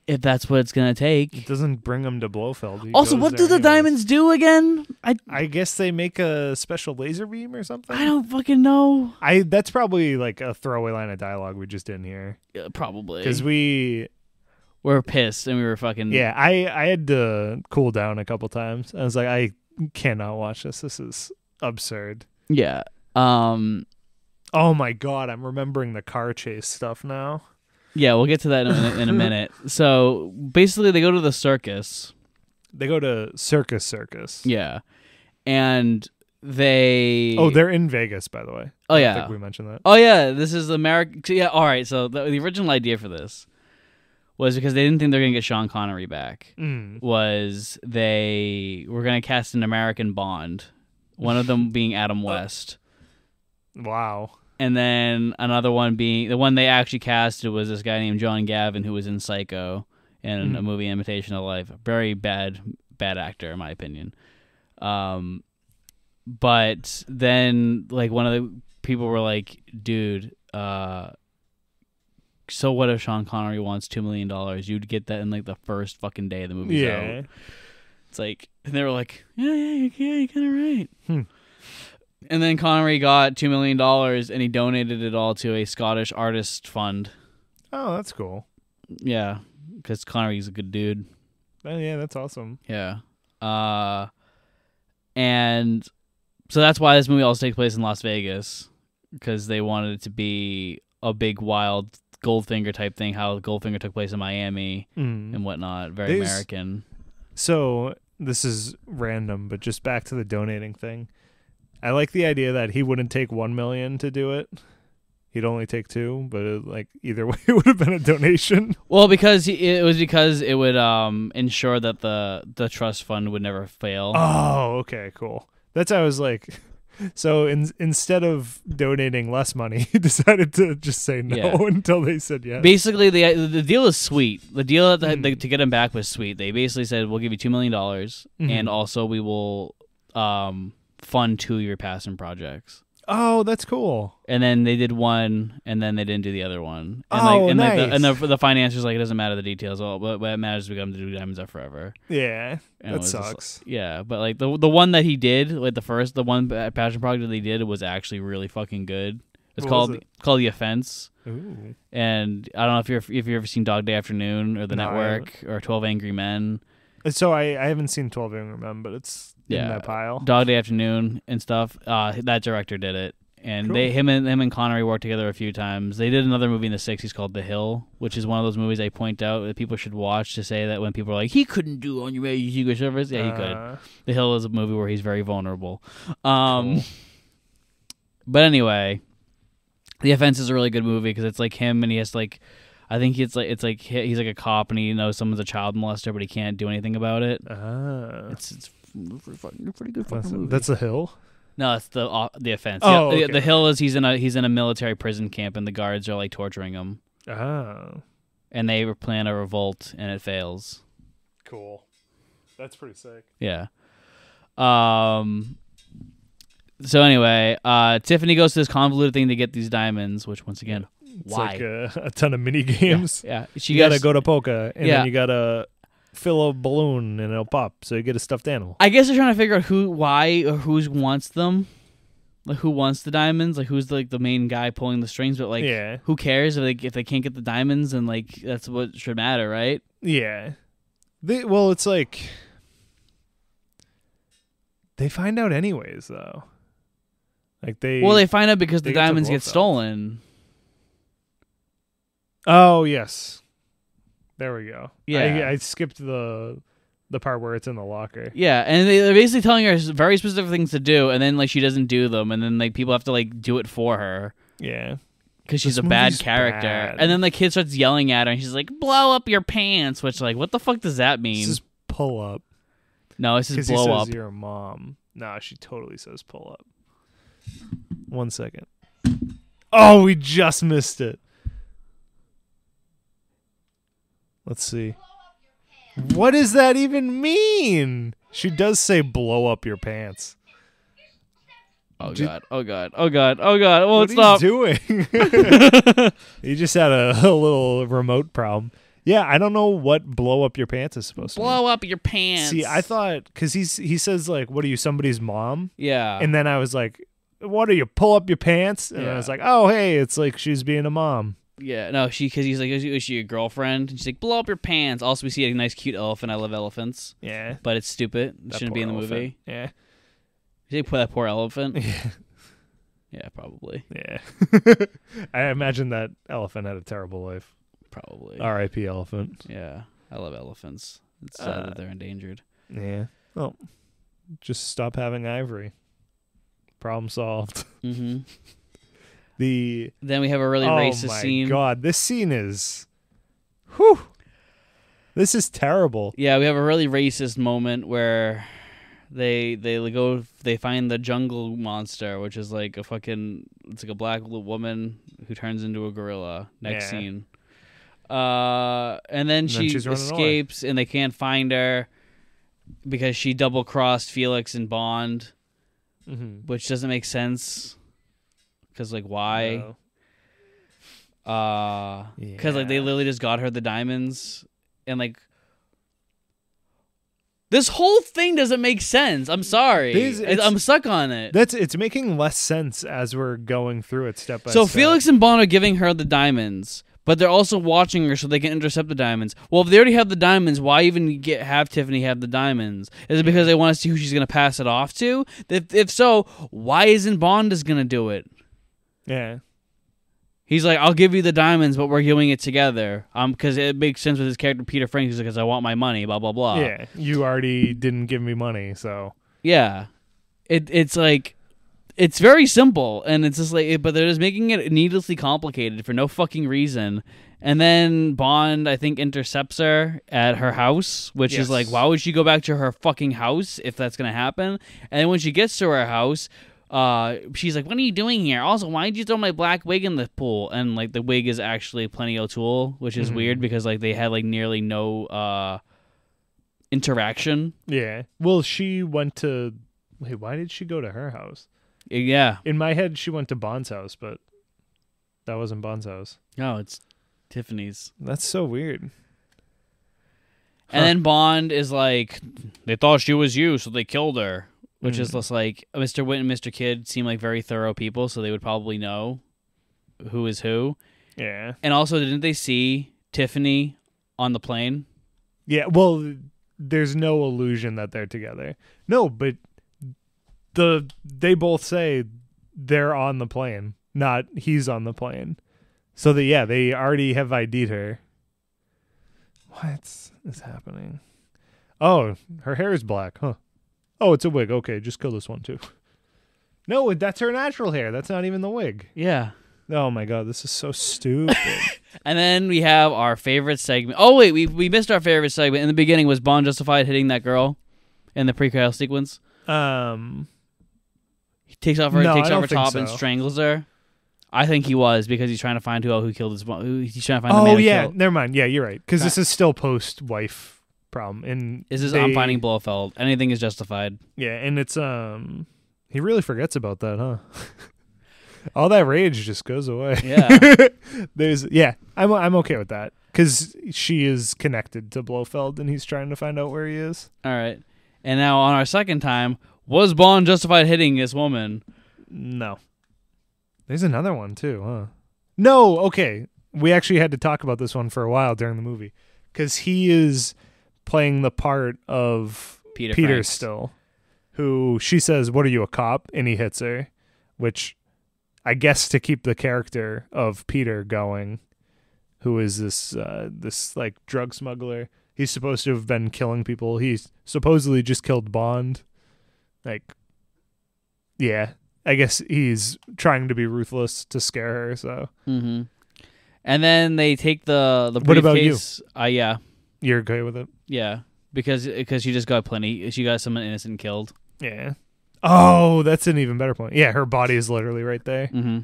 If that's what it's gonna take.
It doesn't bring him to Blofeld. He
also what do the
anyways.
diamonds do again i
I guess they make a special laser beam or something.
i don't fucking know
I that's probably like a throwaway line of dialogue we just didn't hear
Yeah, probably
because we
we were pissed and we were fucking
yeah I I had to cool down a couple times. I was like I cannot watch this. This is absurd.
yeah um
Oh my god, I'm remembering the car chase stuff now.
Yeah we'll get to that in a, in a minute so basically they go to the circus
They go to Circus Circus.
yeah and they
Oh, they're in Vegas, by the way.
oh
I
yeah
think we mentioned that.
oh yeah this is america yeah all right so the, the original idea for this was because they didn't think they're gonna get sean connery back
Mm.
was they were gonna cast an american bond one of them being adam west
Wow.
And then another one being the one they actually casted was this guy named John Gavin who was in Psycho and a
Mhm.
movie Imitation of Life. Very bad, bad actor in my opinion. Um, but then like one of the people were like, "Dude, uh, so what if Sean Connery wants two million dollars? You'd get that in like the first fucking day of the movie's out." It's like, and they were like, yeah, yeah, yeah, you're kind of right.
Hmm.
And then Connery got two million dollars, and he donated it all to a Scottish artist fund.
Oh, that's cool.
Yeah, because Connery's a good dude.
Oh, yeah, that's awesome.
Yeah. Uh, and so that's why this movie also takes place in Las Vegas because they wanted it to be a big, wild Goldfinger type thing. How Goldfinger took place in Miami
Mm.
and whatnot. Very
There's-
American.
So this is random, but just back to the donating thing. I like the idea that he wouldn't take one million to do it. He'd only take two, but it, like either way, it would have been a donation.
Well, because he, it was because it would um ensure that the the trust fund would never fail.
Oh, okay, cool. That's how I was like. So in, instead of donating less money, he decided to just say no
Yeah.
until they said yes.
Basically, the the deal is sweet. The deal that
Hmm.
the, to get him back was sweet. They basically said we'll give you two million dollars,
Mhm.
and also we will um, fund two your passion projects.
oh, that's cool.
And then they did one, and then they didn't do the other one. And
Oh,
like, and like the,
nice.
and the, the financiers like it doesn't matter the details. All but what matters is we got to do diamonds are forever.
Yeah,
And
that sucks.
like- yeah, but like the the one that he did, like the first, the one passion project that he did was actually really fucking good. It's
What
called
it?
called the offense.
Ooh.
And I don't know if you're if you've ever seen Dog Day Afternoon or The
No,
Network or Twelve Angry Men.
Uh, so I, I haven't seen Twelve Angry Men, but it's in
Yeah.
pile.
Dog Day Afternoon and stuff. Uh, that director did it, and they him and him and Connery worked together a few times. They did another movie in the '60s called The Hill, which is one of those movies I point out that people should watch to say that when people are like, he couldn't do on your Secret Service, yeah, he could.
Uh,
The Hill is a movie where he's very vulnerable. Um,
Cool.
but anyway, The Offense is a really good movie because it's like him and he has to, like. I think it's like it's like he's like a cop and he knows someone's a child molester, but he can't do anything about it.
ah.
It's it's pretty fucking- pretty good
that's,
fucking movie.
that's a hill.
No, it's the uh, the offense.
Oh,
yeah, the,
okay.
the hill is he's in a he's in a military prison camp and the guards are like torturing him
Oh.
and they plan a revolt and it fails.
cool. That's pretty sick.
Yeah. Um. So anyway, uh, Tiffany goes to this convoluted thing to get these diamonds, which once again,
It's
why?
like a, a ton of mini games.
yeah, she
You gotta go to Polka, and
Yeah.
then you gotta fill a balloon, and it'll pop. So you get a stuffed animal.
I guess they're trying to figure out who, why, or who wants them, like who wants the diamonds, like who's like the main guy pulling the strings, but like
yeah,
who cares if they if they can't get the diamonds and like that's what should matter, right?
yeah. They well, it's like they find out anyways, though. Like they.
Well, they find out because
they
the
get to
diamonds get stolen.
Oh yes, there we go.
Yeah.
I, I skipped the the part where it's in the locker.
Yeah, and they, they're basically telling her very specific things to do, and then like she doesn't do them, and then like people have to like do it for her
Yeah.
because she's a bad character.
bad.
And then the kid starts yelling at her, and she's like, "Blow up your pants," which like what the fuck does that mean?
This is pull up
no, this is blow
says
up.
you're a mom. Nah, she totally says pull up. One second. Oh, we just missed it. Let's see. What does that even mean? She does say blow up your pants.
Oh
Did-
god, oh god, oh god, oh god. Well,
what
stop.
are you doing? you just had a, a little remote problem. Yeah, I don't know what blow up your pants is supposed to mean.
Blow up your pants.
See, I thought because he's he says like, "What are you, somebody's mom?"
yeah,
And then I was like, "What are you? Pull up your pants?" And I was like, "Oh, hey, it's like she's being a mom."
Yeah. No, she because he's like, is, is she your girlfriend? And she's like, blow up your pants. Also, we see a nice, cute elephant. I love elephants,
Yeah,
but it's stupid. It
that
shouldn't be in the
elephant.
movie.
Yeah,
You say, put that poor elephant.
yeah,
yeah, probably,
yeah. I imagine that elephant had a terrible life.
probably.
R.I.P. elephant.
Yeah, I love elephants. It's sad
Uh,
that they're endangered.
Yeah. Well, just stop having ivory. Problem solved.
hmm
The
Then we have a really
oh
racist
my
scene.
god, this scene is, whew, this is terrible.
Yeah, we have a really racist moment where they they go they find the jungle monster, which is like a fucking it's like a black woman who turns into a gorilla. Next
Yeah.
scene. Uh, and then
And
she
away.
escapes, and they can't find her because she double crossed Felix and Bond,
Mm-hmm.
which doesn't make sense. Because like why? Uh, because like they literally just got her the diamonds, and like this whole thing doesn't make sense. I'm sorry,
it's-
I'm stuck on it.
That's it's making less sense as we're going through it step by
so
step.
So Felix and Bond are giving her the diamonds, but they're also watching her so they can intercept the diamonds. Well, if they already have the diamonds, why even get have Tiffany have the diamonds? Is it because they want to see who she's gonna pass it off to? If if so, why isn't Bond is gonna do it?
Yeah.
He's like, I'll give you the diamonds, but we're doing it together. Um, because it makes sense with his character Peter Frank. He's like, because I want my money. Blah blah blah.
yeah. You already didn't give me money, so
Yeah. It it's like it's very simple and it's just like but they're just making it needlessly complicated for no fucking reason. And then Bond I think intercepts her at her house, which is like why would she go back to her fucking house if that's going to happen? And then when she gets to her house, uh, she's like, "What are you doing here?" Also, why did you throw my black wig in the pool? And like the wig is actually Plenty O'Toole, which is
Mhm.
weird because like they had like nearly no uh interaction.
Yeah. Well, she went to. Wait, why did she go to her house?
Yeah.
In my head, she went to Bond's house, but that wasn't Bond's house.
No, it's Tiffany's.
That's so weird.
And then Bond is like, they thought she was you, so they killed her. Which is
Mm.
just like Mr. Wint and Mr. Kidd seem like very thorough people, so they would probably know who is who.
Yeah.
And also, didn't they see Tiffany on the plane?
Yeah. Well, there's no illusion that they're together. No, but the they both say they're on the plane, not he's on the plane. So that yeah, they already have ID'd her. What is happening? Oh, her hair is black, huh? Oh, it's a wig. Okay, just kill this one too. No, that's her natural hair. That's not even the wig.
Yeah.
Oh my god, this is so stupid.
And then we have our favorite segment. Oh wait, we we missed our favorite segment. In the beginning was Bond justified hitting that girl in the pre-credit sequence.
um,
He takes off her
No,
takes off her top and strangles her. I think he was because he's trying to find who who killed his who he's trying to find the man
oh yeah, never mind. Yeah, you're right. Because this is still post wife problem, and
This is
they-
I'm finding Blofeld. Anything is justified.
Yeah, and it's um, he really forgets about that, huh? All that rage just goes away.
Yeah.
There's yeah, I'm I'm okay with that because she is connected to Blofeld, and he's trying to find out where he is.
All right. And now on our second time, was Bond justified hitting this woman?
No, there's another one too, huh? No, okay. We actually had to talk about this one for a while during the movie because he is playing the part of
Peter.
Peter
Franks.
still, who she says, "What are you, a cop?" and he hits her, which I guess to keep the character of Peter going, who is this uh, this like drug smuggler. He's supposed to have been killing people. He's supposedly just killed Bond. Like, yeah, I guess he's trying to be ruthless to scare her. So
Mm-hmm. And then they take the the
What about you?
briefcase. Uh, yeah,
you're okay with it?
Yeah, because because she just got plenty. She got someone innocent killed.
Yeah. Oh, that's an even better point. Yeah, her body is literally right there.
Mm-hmm.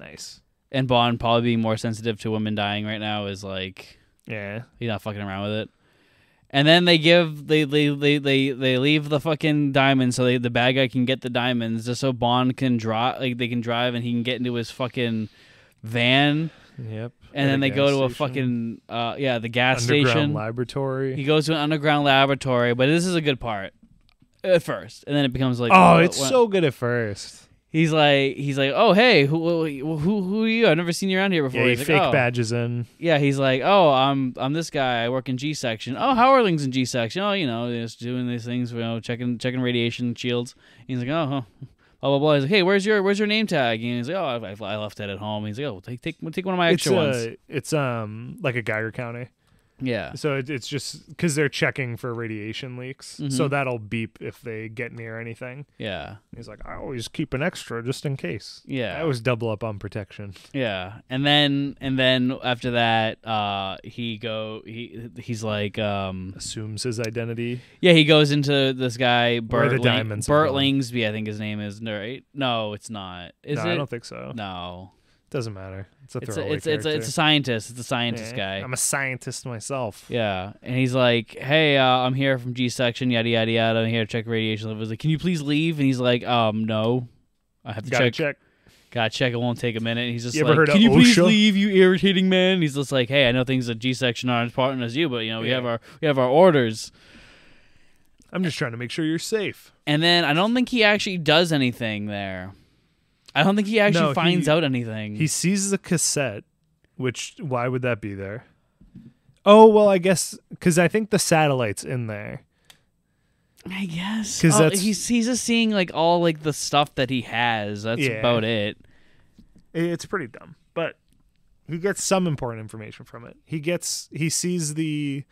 Nice.
And Bond probably being more sensitive to women dying right now is like
Yeah.
he's not fucking around with it. And then they give they they they they, they leave the fucking diamonds so they, the bad guy can get the diamonds just so Bond can drive like they can drive and he can get into his fucking van
Yep.
And then they go to a
station.
fucking uh yeah the gas
underground
station.
laboratory.
He goes to an underground laboratory, but this is a good part at first, and then it becomes like
oh,
uh,
it's
when-
so good at first.
He's like he's like oh hey who who who are you? I've never seen you around here before.
Yeah, he
He's like,
fake
"Oh."
badges in.
Yeah, he's like, oh, I'm I'm this guy. I work in G section. Oh, Howardling's in G section. Oh, you know, just doing these things, you know, checking checking radiation shields. He's like, oh, huh. Blah blah blah. He's like, hey, where's your where's your name tag? And he's like, oh, I, I left it at home. He's like, oh, take take take one of my
It's
extra ones.
it's um like a Geiger counter.
Yeah,
So it, it's just because they're checking for radiation leaks. So
Mhm.
that'll beep if they get near anything.
yeah,
He's like, I always keep an extra just in case.
yeah.
I always double up on protection.
Yeah, and then and then after that, uh, he go he he's like, um,
Assumes his identity.
yeah, he goes into this guy Bert
the
Ling-
diamonds
Bert. Lingsby, I think his name is. No, right? No, it's not. Is
no,
it?
I don't think so.
no,
Doesn't matter. It's a
it's a, it's it's a, it's a scientist. It's a scientist guy.
I'm a scientist myself.
yeah, and he's like, "Hey, uh, I'm here from G section, yada yada yada. I'm here to check radiation levels. Like, can you please leave?" And he's like, "Um, no, I have to
Gotta
check.
check.
Gotta check. It won't take a minute." And he's just
You ever
like, "Can you please leave, you irritating man?" And he's just like, "Hey, I know things at G section aren't as important as you, but you know, we
Yeah.
have our we have our orders."
I'm just trying to make sure you're safe.
And then I don't think he actually does anything there. I don't think he actually
No,
finds
he-
out anything.
He sees the cassette, which why would that be there? Oh well, I guess because I think the satellite's in there.
I guess
'Cause
Oh, he's he's just seeing like all like the stuff that he has. That's
Yeah.
about it.
It's pretty dumb, but he gets some important information from it. He gets he sees the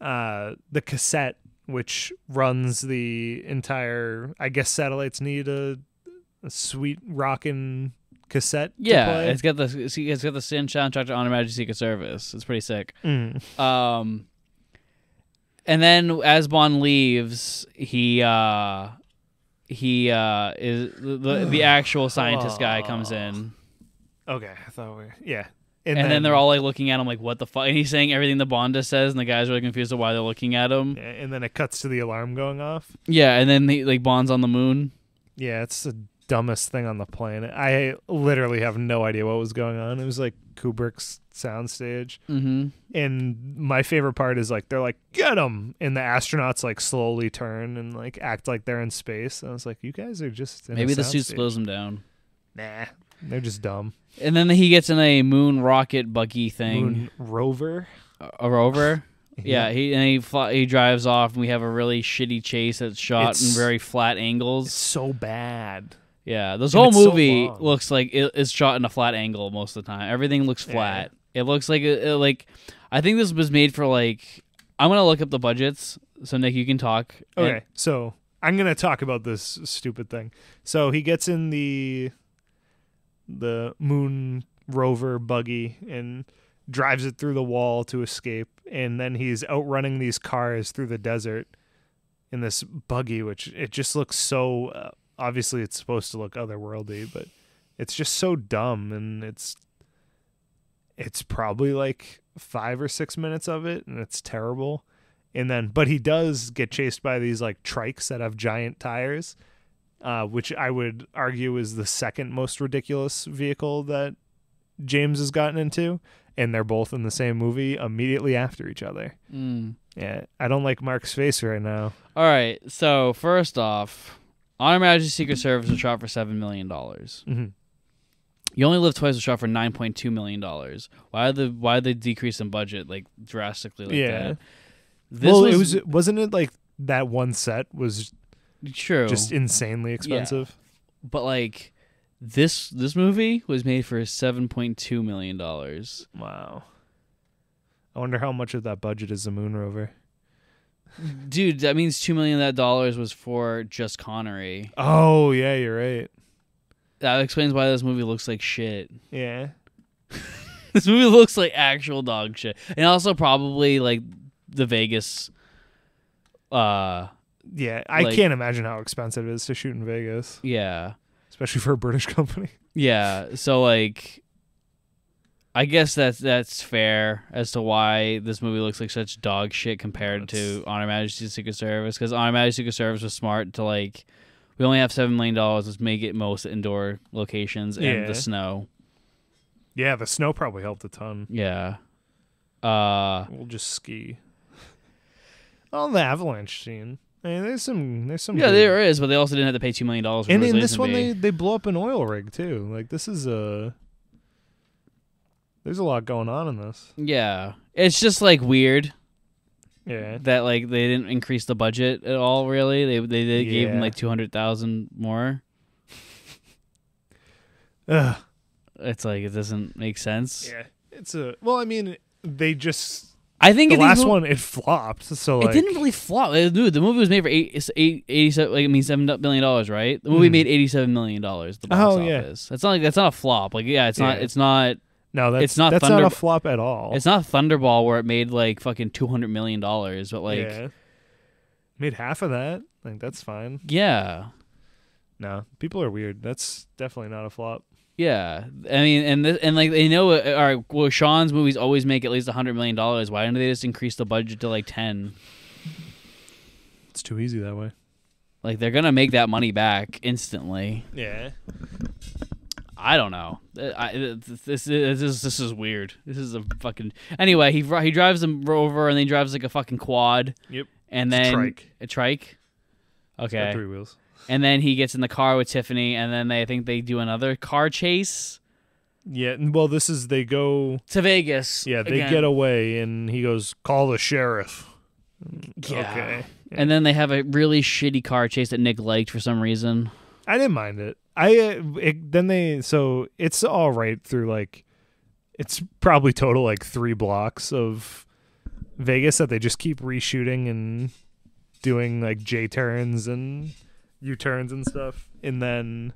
uh the cassette which runs the entire I guess satellites need a, a sweet rocking cassette
Yeah, it's got the it's got the Sin soundtrack to On Her Majesty's Secret Service. It's pretty sick.
Mm.
Um, and then as Bond leaves, he uh he uh is the the, the actual scientist guy comes in.
Okay, I thought we yeah.
And, then, they're all like looking at him like what the fuck and he's saying everything the Bonda says and the guy's really confused of why they're looking at him.
And then it cuts to the alarm going off.
Yeah, and then he, like Bond's on the moon.
Yeah, it's the dumbest thing on the planet. I literally have no idea what was going on. It was like Kubrick's soundstage.
Mm-hmm.
And my favorite part is like they're like get him, and the astronauts like slowly turn and like act like they're in space. And I was like, you guys are just in a
Maybe the suit slows him down.
Nah, they're just dumb.
And then he gets in a moon rocket buggy thing,
Moon rover.
a- a rover. Yeah, he and he fly, he drives off, and we have a really shitty chase that's shot
It's-
in very flat
it's
angles.
so bad.
Yeah, this
and
whole
it's so
movie looks like it is shot in a flat angle most of the time. Everything looks
Yeah.
flat. It looks like it, it- like I think this was made for like I'm gonna look up the budgets so Nick you can talk. And-
Okay, so I'm gonna talk about this stupid thing. So he gets in the the moon rover buggy and drives it through the wall to escape, and then he's outrunning these cars through the desert in this buggy, which it just looks so. Uh, obviously, it's supposed to look otherworldly, but it's just so dumb, and it's it's probably like five or six minutes of it, and it's terrible. And then but he does get chased by these like trikes that have giant tires uh, which i would argue is the second most ridiculous vehicle that james has gotten into. And they're both in the same movie immediately after each other.
Mm.
yeah i don't like mark's face right now.
All right, so first off, On Her Secret Service was shot for seven million dollars.
mm-hmm.
You only live twice was shot for nine point two million dollars. Why the why the decrease in budget like drastically like
Yeah.
that? This
well
was,
it was wasn't it like that one set was
true,
just insanely expensive
but like this this movie was made for seven point two million dollars.
wow i wonder how much of that budget is the moon rover
Dude, that means two million of that dollars was for just Connery.
oh yeah you're right
That explains why this movie looks like shit.
yeah
This movie looks like actual dog shit, and also probably like the Vegas. Uh,
Yeah, I
Like-
can't imagine how expensive it is to shoot in Vegas,
yeah,
especially for a British company.
yeah. So like, I guess that's that's fair as to why this movie looks like such dog shit compared to
It's-
On Her Majesty's Secret Service. Because On Her Majesty's Secret Service was smart to like, we only have seven million dollars. Let's make it most indoor locations and
Yeah.
the snow.
Yeah, the snow probably helped a ton.
Yeah. Uh,
We'll just ski. Oh, the avalanche scene. I mean, there's some, there's some.
yeah,
good-
there is, but they also didn't have to pay two million dollars.
And in this one, they they blow up an oil rig too. Like this is a. There's a lot going on in this.
Yeah, it's just like weird
Yeah.
that like they didn't increase the budget at all. Really, they they, they gave him like two hundred thousand more.
Ugh.
It's like it doesn't make sense.
Yeah. It's a. Well, I mean, they just
I think
the last one it flopped. So
It didn't really flop. Uh, Dude, the movie was made for eight, eight, 87, like I mean seven million dollars, right? The movie
Mhm.
made eighty-seven million dollars. The box
Oh, yeah.
office. That's not like that's not a flop. Like yeah, it's not.
Yeah.
It's not.
No, that's
It's not
That's
Thunder-
not a flop at all.
It's not Thunderball where it made like fucking two hundred million dollars. But like yeah.
made half of that. Like that's fine.
yeah,
No, people are weird. That's definitely not a flop.
Yeah, I mean, and this, and like they know, uh, all right. Well, Sean's movies always make at least a hundred million dollars. Why didn't they just increase the budget to like ten?
It's too easy that way.
Like they're gonna make that money back instantly.
Yeah.
I don't know. Uh, I, this, this, this is this is weird. This is a fucking. Anyway, he he drives the rover and then he drives like a fucking quad.
Yep.
And then
trike.
a trike.
It's got
Okay.
three wheels.
And then he gets in the car with Tiffany, and then they I think they do another car chase
Yeah. Well, this is they go.
to Vegas.
Yeah, they
again.
get away, and he goes, "Call the sheriff."
Yeah.
Okay.
And then they have a really shitty car chase that Nick liked for some reason.
I didn't mind it. I uh, it, then they so it's all right through like it's probably total like three blocks of Vegas that they just keep reshooting and doing like J turns and U turns and stuff, and then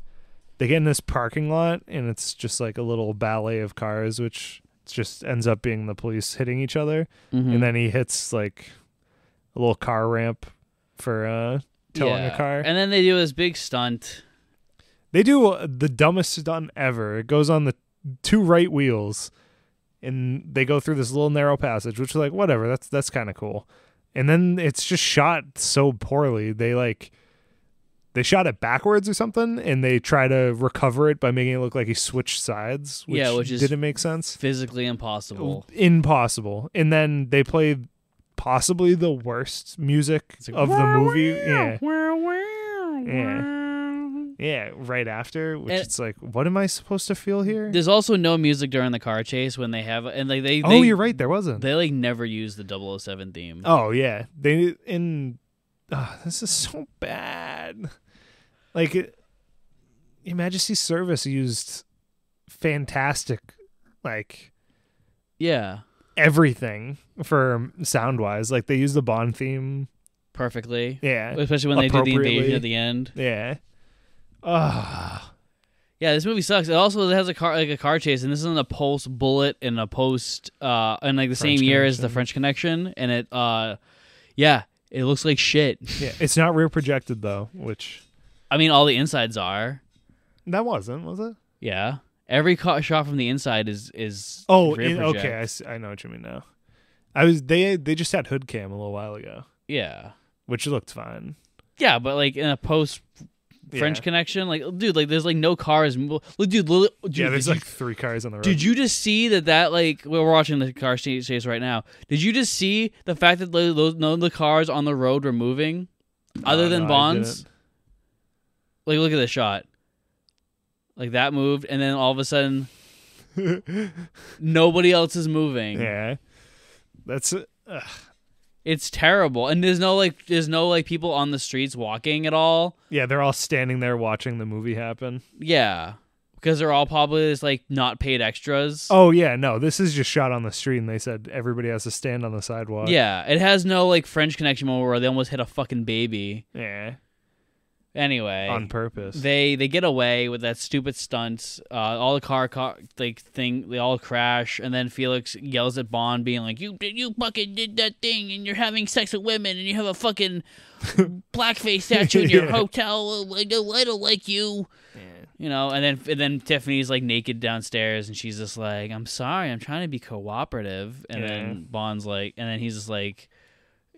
they get in this parking lot and it's just like a little ballet of cars, which just ends up being the police hitting each other,
Mhm.
and then he hits like a little car ramp for uh towing
Yeah.
a car.
And then they do this big stunt.
They do uh, the dumbest stunt ever. It goes on the two right wheels, and they go through this little narrow passage, which is like whatever. That's that's kind of cool. And then it's just shot so poorly. They like they shot it backwards or something, and they try to recover it by making it look like he switched sides. Which
Yeah, which
didn't make sense.
Physically impossible.
Impossible. And then they play possibly the worst music
like,
of the movie.
wow,
Yeah.
wow, wow,
Yeah.
Wow."
Yeah, right after, which
And-
it's like, what am I supposed to feel here?
There's also no music during the car chase when they have and like they,
oh,
they
you're right, there wasn't.
they like never use the 007 theme.
oh yeah, they in. Oh, this is so bad. Like, it, Your Majesty's Service used fantastic, like
Yeah,
everything for sound wise. Like they used the Bond theme.
perfectly.
Yeah,
Especially when they do the invasion at the end.
yeah. Ah,
Yeah, this movie sucks. It also has a car like a car chase, and this is in a post bullet and a post uh and like the
French
same year as the
Connection.
French Connection, and it uh yeah, it looks like shit.
yeah. It's not rear projected though, which
I mean, all the insides are.
that wasn't, was it?
Yeah, every car shot from the inside is is
Oh,
rear
in,
project.
okay. I, s- I know what you mean now. I was they they just had hood cam a little while ago,
yeah,
which looked fine.
yeah, but like in a post French
Yeah.
Connection, like dude, like there's like no cars. Look, dude, li- dude,
yeah, there's
did you-
like three cars on the road.
Did you just see that? That like we're watching the car chase right now. Did you just see the fact that those those- none of the cars on the road were moving, other
No,
than
no,
Bonds? Like, look at the shot. Like that moved, and then all of a sudden, nobody else is moving.
yeah, that's uh.
It's terrible, and there's no like, there's no like people on the streets walking at all.
yeah. They're all standing there watching the movie happen.
Yeah, because they're all probably just like not paid extras.
Oh yeah, no, this is just shot on the street, and they said everybody has to stand on the sidewalk.
Yeah, it has no like French Connection moment where they almost hit a fucking baby.
yeah,
Anyway,
on purpose.
they they get away with that stupid stunt. Uh, all the car, car like thing, they all crash, and then Felix yells at Bond, being like, "You did, you fucking did that thing, and you're having sex with women, and you have a fucking blackface statue in your
Yeah.
hotel. I don't, I don't like you." You know, and then and then Tiffany's like naked downstairs, and she's just like, "I'm sorry, I'm trying to be cooperative." And
Yeah.
then Bond's like, and then he's just like,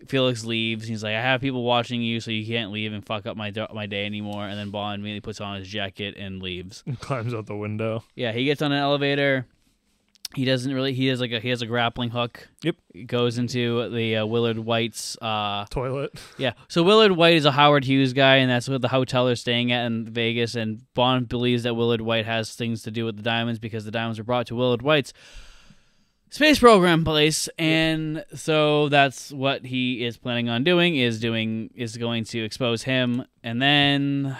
Felix leaves. He's like, "I have people watching you, so you can't leave and fuck up my do- my day anymore." And then Bond immediately puts on his jacket and leaves.
climbs out the window.
Yeah, he gets on an elevator. He doesn't really. He has like a he has a grappling hook.
Yep.
He goes into the uh, Willard Whyte's. Uh,
Toilet.
yeah. So Willard Whyte is a Howard Hughes guy, and that's what the hotel they're staying at in Vegas. And Bond believes that Willard Whyte has things to do with the diamonds because the diamonds were brought to Willard Whyte's space program place, and so that's what he is planning on doing. Is doing is going to expose him, and then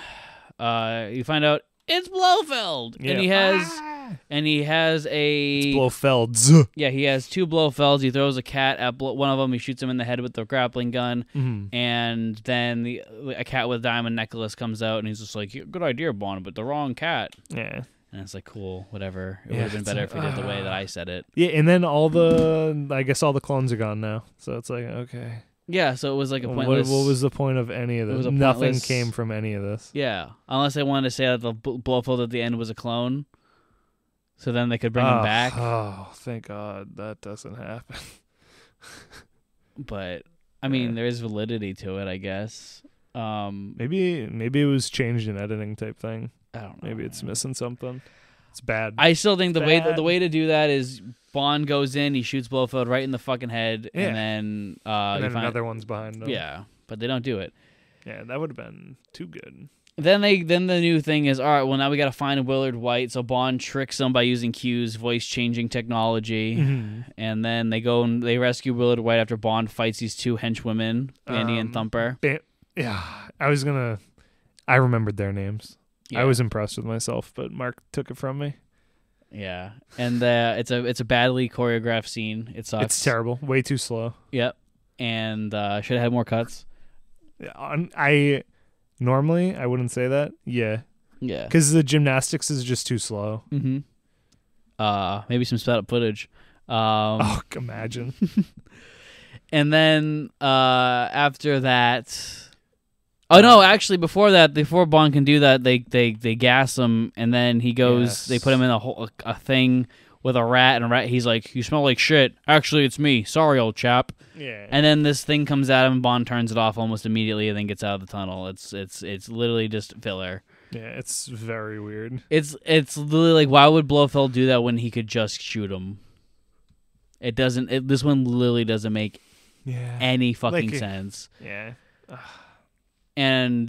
uh, you find out it's Blofeld,
Yeah.
and he has
Ah!
and he has a
Blofelds.
yeah he has two Blofelds. He throws a cat at Blo- one of them. He shoots him in the head with the grappling gun
Mhm.
and then the a cat with a diamond necklace comes out, and he's just like, "Good idea, Bond, but the wrong cat."
Yeah.
And it's like, cool, whatever. It
Yeah,
would have been better
like,
if we did the way that
ah.
I said it.
Yeah, and then all the I guess all the clones are gone now. So it's like okay.
Yeah, so it was like a
What,
pointless.
what was the point of any of this? Nothing
pointless-
came from any of this.
Yeah, unless they wanted to say that the B- Blofeld at the end was a clone, so then they could bring
oh,
him back.
Oh, thank God that doesn't happen.
But I mean,
Yeah.
there is validity to it, I guess. Um,
Maybe maybe it was changed in editing type thing.
I don't know.
Maybe it's missing something. It's bad.
I still think the way the way to do that is Bond goes in, he shoots Blofeld right in the fucking head,
Yeah.
and then uh,
and
you
then
find,
another one's behind them.
yeah, but they don't do it.
Yeah, that would have been too good.
Then they then the new thing is all right. Well, now we got to find Willard Whyte. So Bond tricks him by using Q's voice changing technology,
Mm-hmm.
and then they go and they rescue Willard Whyte after Bond fights these two henchwomen, Andy and
Um,
Thumper.
Ba- yeah, I was gonna. I remembered their names.
Yeah.
I was impressed with myself, but Mark took it from me.
yeah, and uh, it's a it's a badly choreographed scene. It sucks.
It's terrible. Way too slow.
Yep, and uh, should have had more cuts.
Yeah, I normally I wouldn't say that. Yeah,
Yeah.
because the gymnastics is just too slow.
Mm-hmm. Uh, maybe some sped up footage. Um,
oh, imagine.
and then uh, after that, Oh no! Actually, before that, before Bond can do that, they they they gas him, and then he goes.
Yes.
They put him in a whole a, a thing with a rat, and a rat. He's like, "You smell like shit." Actually, it's me. Sorry, old chap.
Yeah.
And then this thing comes at him. and Bond turns it off almost immediately, and then gets out of the tunnel. It's it's it's literally just filler.
yeah, it's very weird.
It's it's literally like, why would Blofeld do that when he could just shoot him? It doesn't. It, this one literally doesn't make
Yeah.
any fucking
Like,
sense.
yeah.
And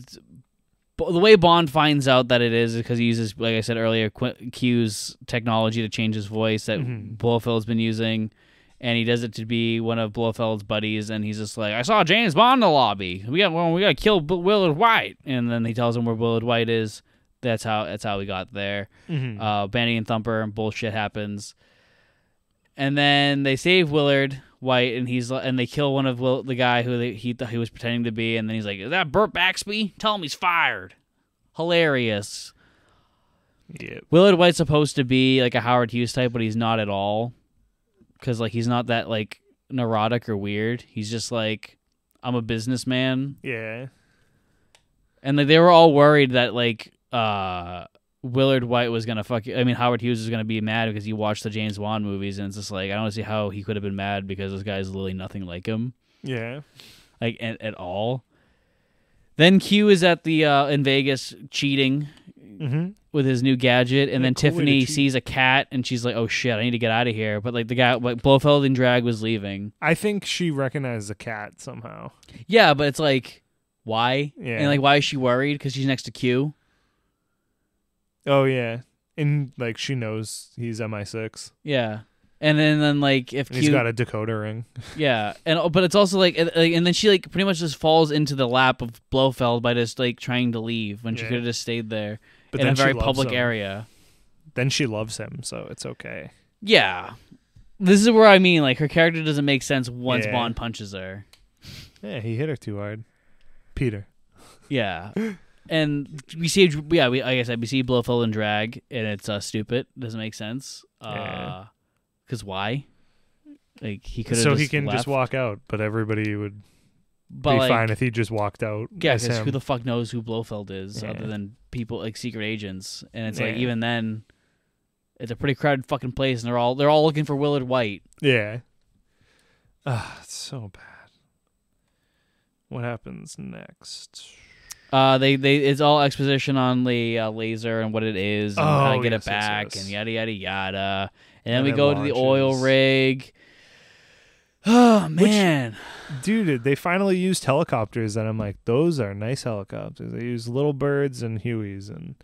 b- the way Bond finds out that it is is because he uses, like I said earlier, Qu- Q's technology to change his voice that
Mhm.
Blofeld's been using, and he does it to be one of Blofeld's buddies, and he's just like, "I saw James Bond in the lobby. We got, well, we got to kill B- Willard Whyte," and then he tells him where Willard Whyte is. That's how that's how we got there.
Mhm.
Uh, Bambi and Thumper and bullshit happens, and then they save Willard White, and he's and they kill one of Will, the guy who they, he thought he was pretending to be, and then he's like, "Is that Bert Saxby? Tell him he's fired." Hilarious.
yeah.
Willard Whyte's supposed to be like a Howard Hughes type, but he's not at all, because like he's not that like neurotic or weird. He's just like, I'm a businessman,
Yeah.
and like they were all worried that like uh Willard Whyte was gonna fuck. You. I mean Howard Hughes was gonna be mad because he watched the James Bond movies, and it's just like I don't see how he could have been mad because this guy's literally nothing like him,
Yeah.
like at, at all. Then Q is at the uh, in Vegas cheating
Mm-hmm.
with his new gadget, and
Yeah,
then
cool
Tiffany sees a cat, and she's like, "Oh shit, I need to get out of here." But like the guy, like Blofeld and Drag was leaving.
I think she recognized the cat somehow.
Yeah, but it's like, why?
Yeah.
And like, why is she worried? Because she's next to Q.
Oh yeah. And like she knows he's MI6.
Yeah. And then, then like if
And
Q,
he's got a decoder ring.
yeah, and oh, but it's also like, and, and then she like pretty much just falls into the lap of Blofeld by just like trying to leave when she
Yeah.
could have just stayed there
But
in a very public
him.
area.
Then she loves him, so it's okay.
Yeah, this is where I mean like her character doesn't make sense once
Yeah.
Bond punches her.
Yeah, he hit her too hard. Peter.
Yeah. And we see, yeah, we like I said, we see Blofeld and drag, and it's uh, stupid. Doesn't make sense.
Yeah.
Because why? Like he could.
So he can
left,
just walk out, but everybody would
But
be
like,
fine if he just walked out.
yeah, because who the fuck knows who Blofeld is
Yeah.
other than people like secret agents? And it's like even then, it's a pretty crowded fucking place, and they're all they're all looking for Willard Whyte.
Yeah. Ah, it's so bad. What happens next?
Uh, they they it's all exposition on the uh, laser and what it is and how to
Oh,
get
yes,
it back
yes.
and yada yada yada. And then
And
we
it
go to the oil
launches.
rig. Oh man,
Dude, they finally used helicopters, and I'm like, those are nice helicopters. They use little birds and Hueys, and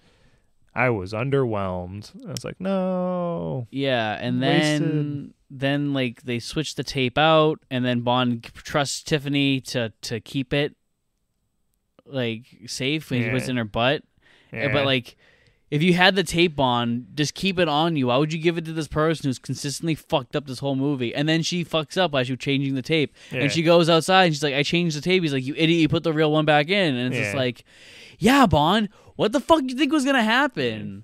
I was underwhelmed. I was like, no.
yeah. And then
Wasted.
then like they switch the tape out, and then Bond trusts Tiffany to to keep it like safe when he puts it
Yeah.
in her butt.
Eh, yeah.
But like, if you had the tape on, just keep it on you. Why would you give it to this person who's consistently fucked up this whole movie? And then she fucks up as you're changing the tape,
Yeah.
and she goes outside and she's like, "I changed the tape." He's like, "You idiot! You put the real one back in." And it's just like, "Yeah, Bond, what the fuck do you think was gonna happen?"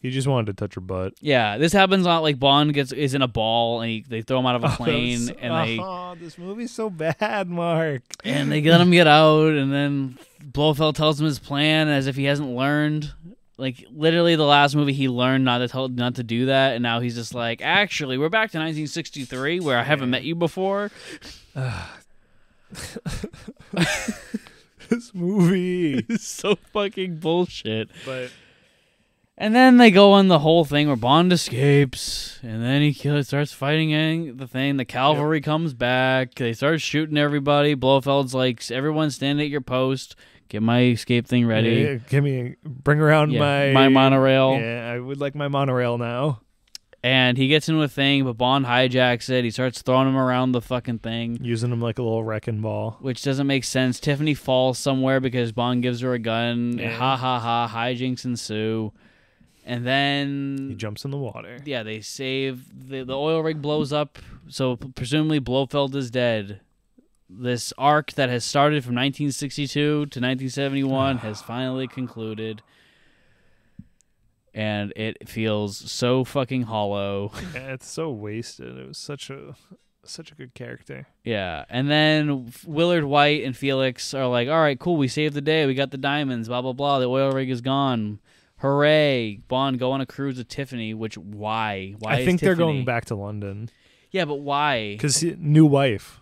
He just wanted to touch her butt.
Yeah, this happens on like Bond gets is in a ball and he, they throw him out of a
Oh,
plane
was-
and they
oh, this movie's so bad, Mark.
and they let him get out, and then Blofeld tells him his plan as if he hasn't learned. Like literally, the last movie he learned not to tell, not to do that, and now he's just like, actually, we're back to 1963 where I haven't met you before.
this movie.
is so fucking bullshit.
but
And then they go on the whole thing where Bond escapes, and then he kills, starts fighting the thing. The cavalry comes back. They start shooting everybody. Blofeld's like, "Everyone, stand at your post. Get my escape thing ready."
Yeah, give me, bring around
Yeah,
my
my monorail.
Yeah, I would like my monorail now.
and he gets into a thing, but Bond hijacks it. He starts throwing him around the fucking thing,
Using them like a little wrecking ball.
which doesn't make sense. Tiffany falls somewhere because Bond gives her a gun.
Yeah.
Ha ha ha! Hijinks ensue, and then He
jumps in the water.
yeah, they save the the oil rig blows up. So presumably Blofeld is dead. This arc that has started from 1962 to 1971 has finally concluded. And it feels so fucking hollow.
Yeah, it's so wasted. It was such a such a good character.
Yeah, and then Willard Whyte and Felix are like, "All right, cool, we saved the day. We got the diamonds. Blah blah blah. The oil rig is gone. Hooray! Bond go on a cruise with Tiffany. Which why? Why?
I think they're
Tiffany-
going back to London
Yeah, but why?
because new wife,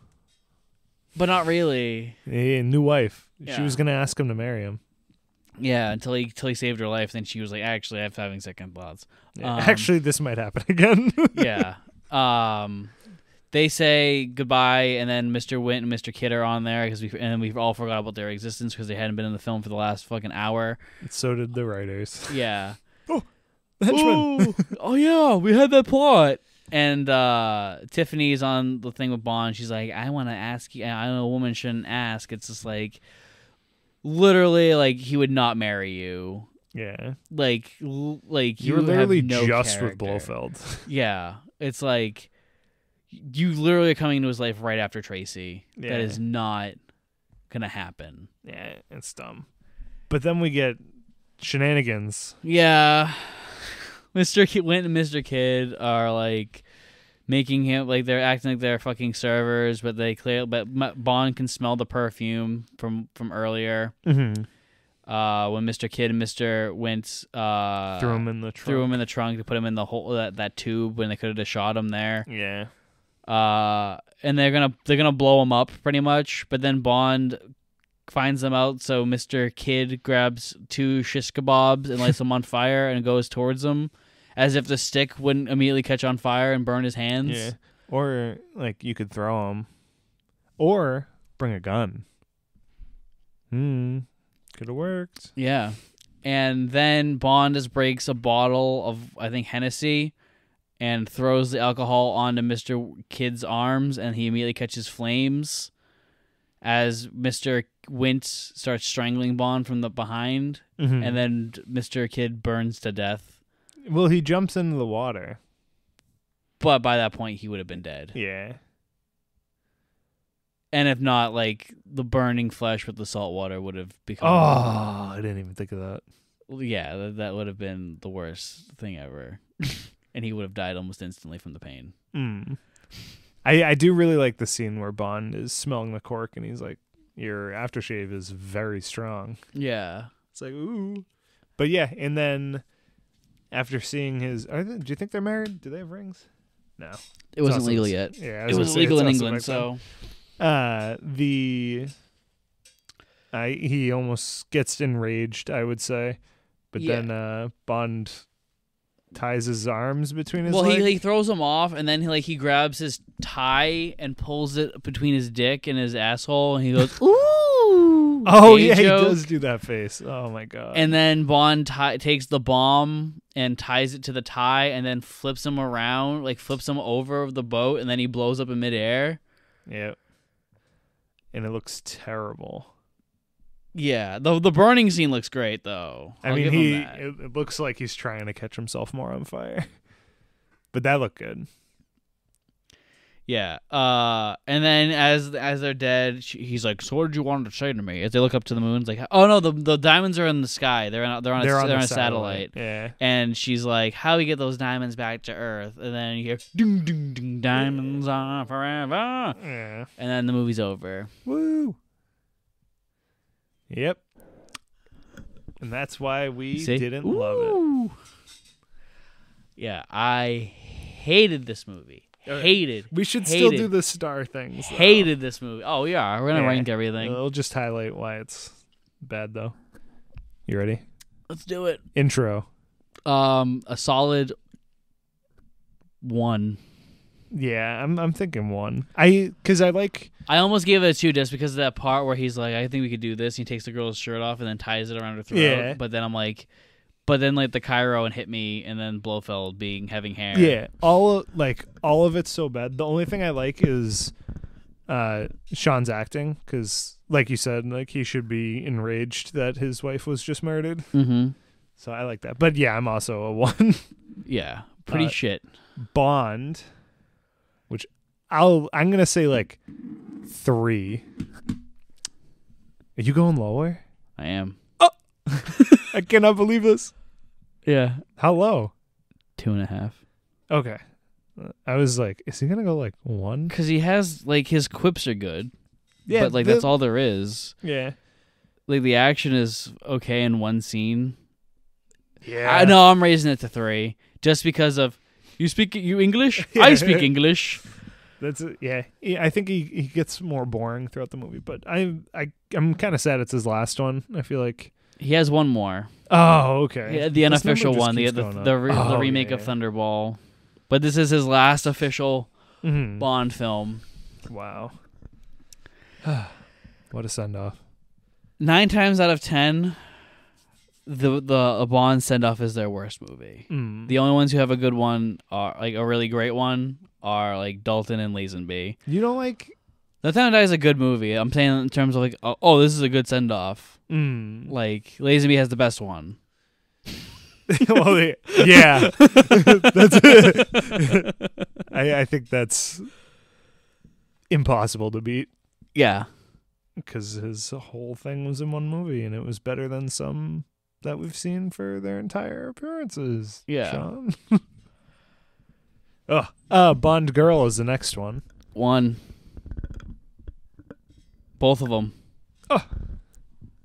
But not really.
Eh, new wife. She
Yeah.
was gonna ask him to marry him.
Yeah, until he until he saved her life. Then she was like, "Actually, I'm having second thoughts."
Yeah,
Um,
Actually, this might happen again.
yeah. Um, they say goodbye, and then Mr. Wint and Mr. Kidd are on there because we and we've all forgot about their existence because they hadn't been in the film for the last fucking hour.
so did the writers.
Yeah.
Henchman.
Oh yeah, we had that plot. And uh, Tiffany's on the thing with Bond. She's like, I want to ask you. I know a woman shouldn't ask. It's just like, literally, like he would not marry you.
Yeah,
Like, l- like
you
you,
were literally
no
just
character.
with Blofeld.
Yeah, it's like you literally are coming into his life right after Tracy.
Yeah.
That is not gonna happen.
yeah, it's dumb. But then we get shenanigans.
Yeah, Mr. Kidd, Wint and Mr. Kidd are like making him like they're acting like they're fucking servers, but they clear. But Bond can smell the perfume from from earlier.
Mm-hmm.
Uh, when Mr. Kidd and Mr. Wint uh
threw him in the trunk.
threw him in the trunk to put him in the hole that that tube when they could have shot him there.
Yeah.
Uh, and they're gonna they're gonna blow him up pretty much. But then Bond finds them out, so Mister Kidd grabs two shish kebabs and lights them on fire and goes towards them, as if the stick wouldn't immediately catch on fire and burn his hands.
Yeah. Or like you could throw him, or bring a gun. Hmm. Could have worked.
Yeah. And then Bond just breaks a bottle of I think Hennessy and throws the alcohol onto Mr. Kidd's arms and he immediately catches flames as Mr. Wint starts strangling Bond from the behind
Mm-hmm.
and then Mr. Kidd burns to death.
well, he jumps into the water.
But by that point he would have been dead.
Yeah.
And if not like the burning flesh with the salt water would have become
Oh, I didn't even think of that.
yeah, that, that would have been the worst thing ever. and he would have died almost instantly from the pain.
Mm. I I do really like the scene where Bond is smelling the cork and he's like, "Your aftershave is very strong."
Yeah.
It's like ooh, but yeah, and then after seeing his, are they, do you think they're married? Do they have rings? No,
It wasn't
also
legal yet.
Yeah, I
It was legal in England, so
uh the I he almost gets enraged, I would say, but
Yeah.
then uh Bond ties his arms between his
well, he, he throws him off, and then he like he grabs his tie and pulls it between his dick and his asshole, and he goes, "Ooh!"
oh yeah, he does do that face. Oh my god.
And then Bond takes the bomb and ties it to the tie, and then flips him around, like flips him over the boat, and then he blows up in midair.
Yep. And it looks terrible.
Yeah, the the burning scene looks great though.
I
I'll
mean, he it, it looks like he's trying to catch himself more on fire. But that looked good.
Yeah. Uh, and then as as they're dead, she, he's like, "So what did you want to say to me?" As they look up to the moon, it's like, "Oh no, the the diamonds are in the sky. They're on they're on a,
They're on
they're
the
on a satellite."
Yeah.
And she's like, "How do we get those diamonds back to Earth?" And then you hear, "Ding ding ding, diamonds are forever."
Yeah.
And then the movie's over.
Woo. Yep. And that's why we
See?
didn't love it.
Yeah, I hated this movie.
Uh,
Hated.
We should still do the star things. though.
Hated this movie. Oh yeah, we're gonna
Yeah.
rank everything.
We'll just highlight why it's bad though. You ready?
Let's do it.
Intro.
Um, a solid one.
Yeah, I'm I'm thinking one. I cuz I like
I almost gave it a two just because of that part where he's like, I think we could do this. And He takes the girl's shirt off and then ties it around her throat.
Yeah.
But then I'm like, but then like the Cairo and hit me, and then Blofeld being having hair.
yeah, all of, like all of it's so bad. The only thing I like is uh Sean's acting cuz like you said, like he should be enraged that his wife was just murdered.
Mm-hmm.
So I like that. But yeah, I'm also a one.
Yeah. Pretty
Uh,
shit.
Bond, which I'll I'm gonna say like three. Are you going lower?
I am.
Oh, I cannot believe this.
Yeah.
How low?
Two and a half.
Okay, I was like, is he gonna go like one?
Because he has like his quips are good,
Yeah,
but like that's all there is.
Yeah,
Like the action is okay in one scene.
yeah.
I know I'm raising it to three just because of you speak you English. I speak English.
That's it. Yeah, I think he, he gets more boring throughout the movie, but I I I'm kind of sad it's his last one. I feel like.
He has one more.
Oh, okay.
Yeah, the unofficial one, the the, the, re- the
Oh,
remake of
yeah.
Thunderball. But this is his last official
Mhm.
Bond film.
Wow. what a send off.
Nine times out of ten, the the a Bond send off is their worst movie.
Mm.
The only ones who have a good one are like a really great one are like Dalton and Lazenby.
you don't like.
The Time to Die is a good movie. I'm saying in terms of like, oh, oh this is a good send off.
Mm.
Like Lazenby has the best one.
well, yeah, yeah. that's it. I I think that's impossible to beat
Yeah,
because his whole thing was in one movie, and it was better than some that we've seen for their entire appearances.
Yeah.
Sean. Oh, uh, Bond Girl is the next one.
one. Both of them. Oh.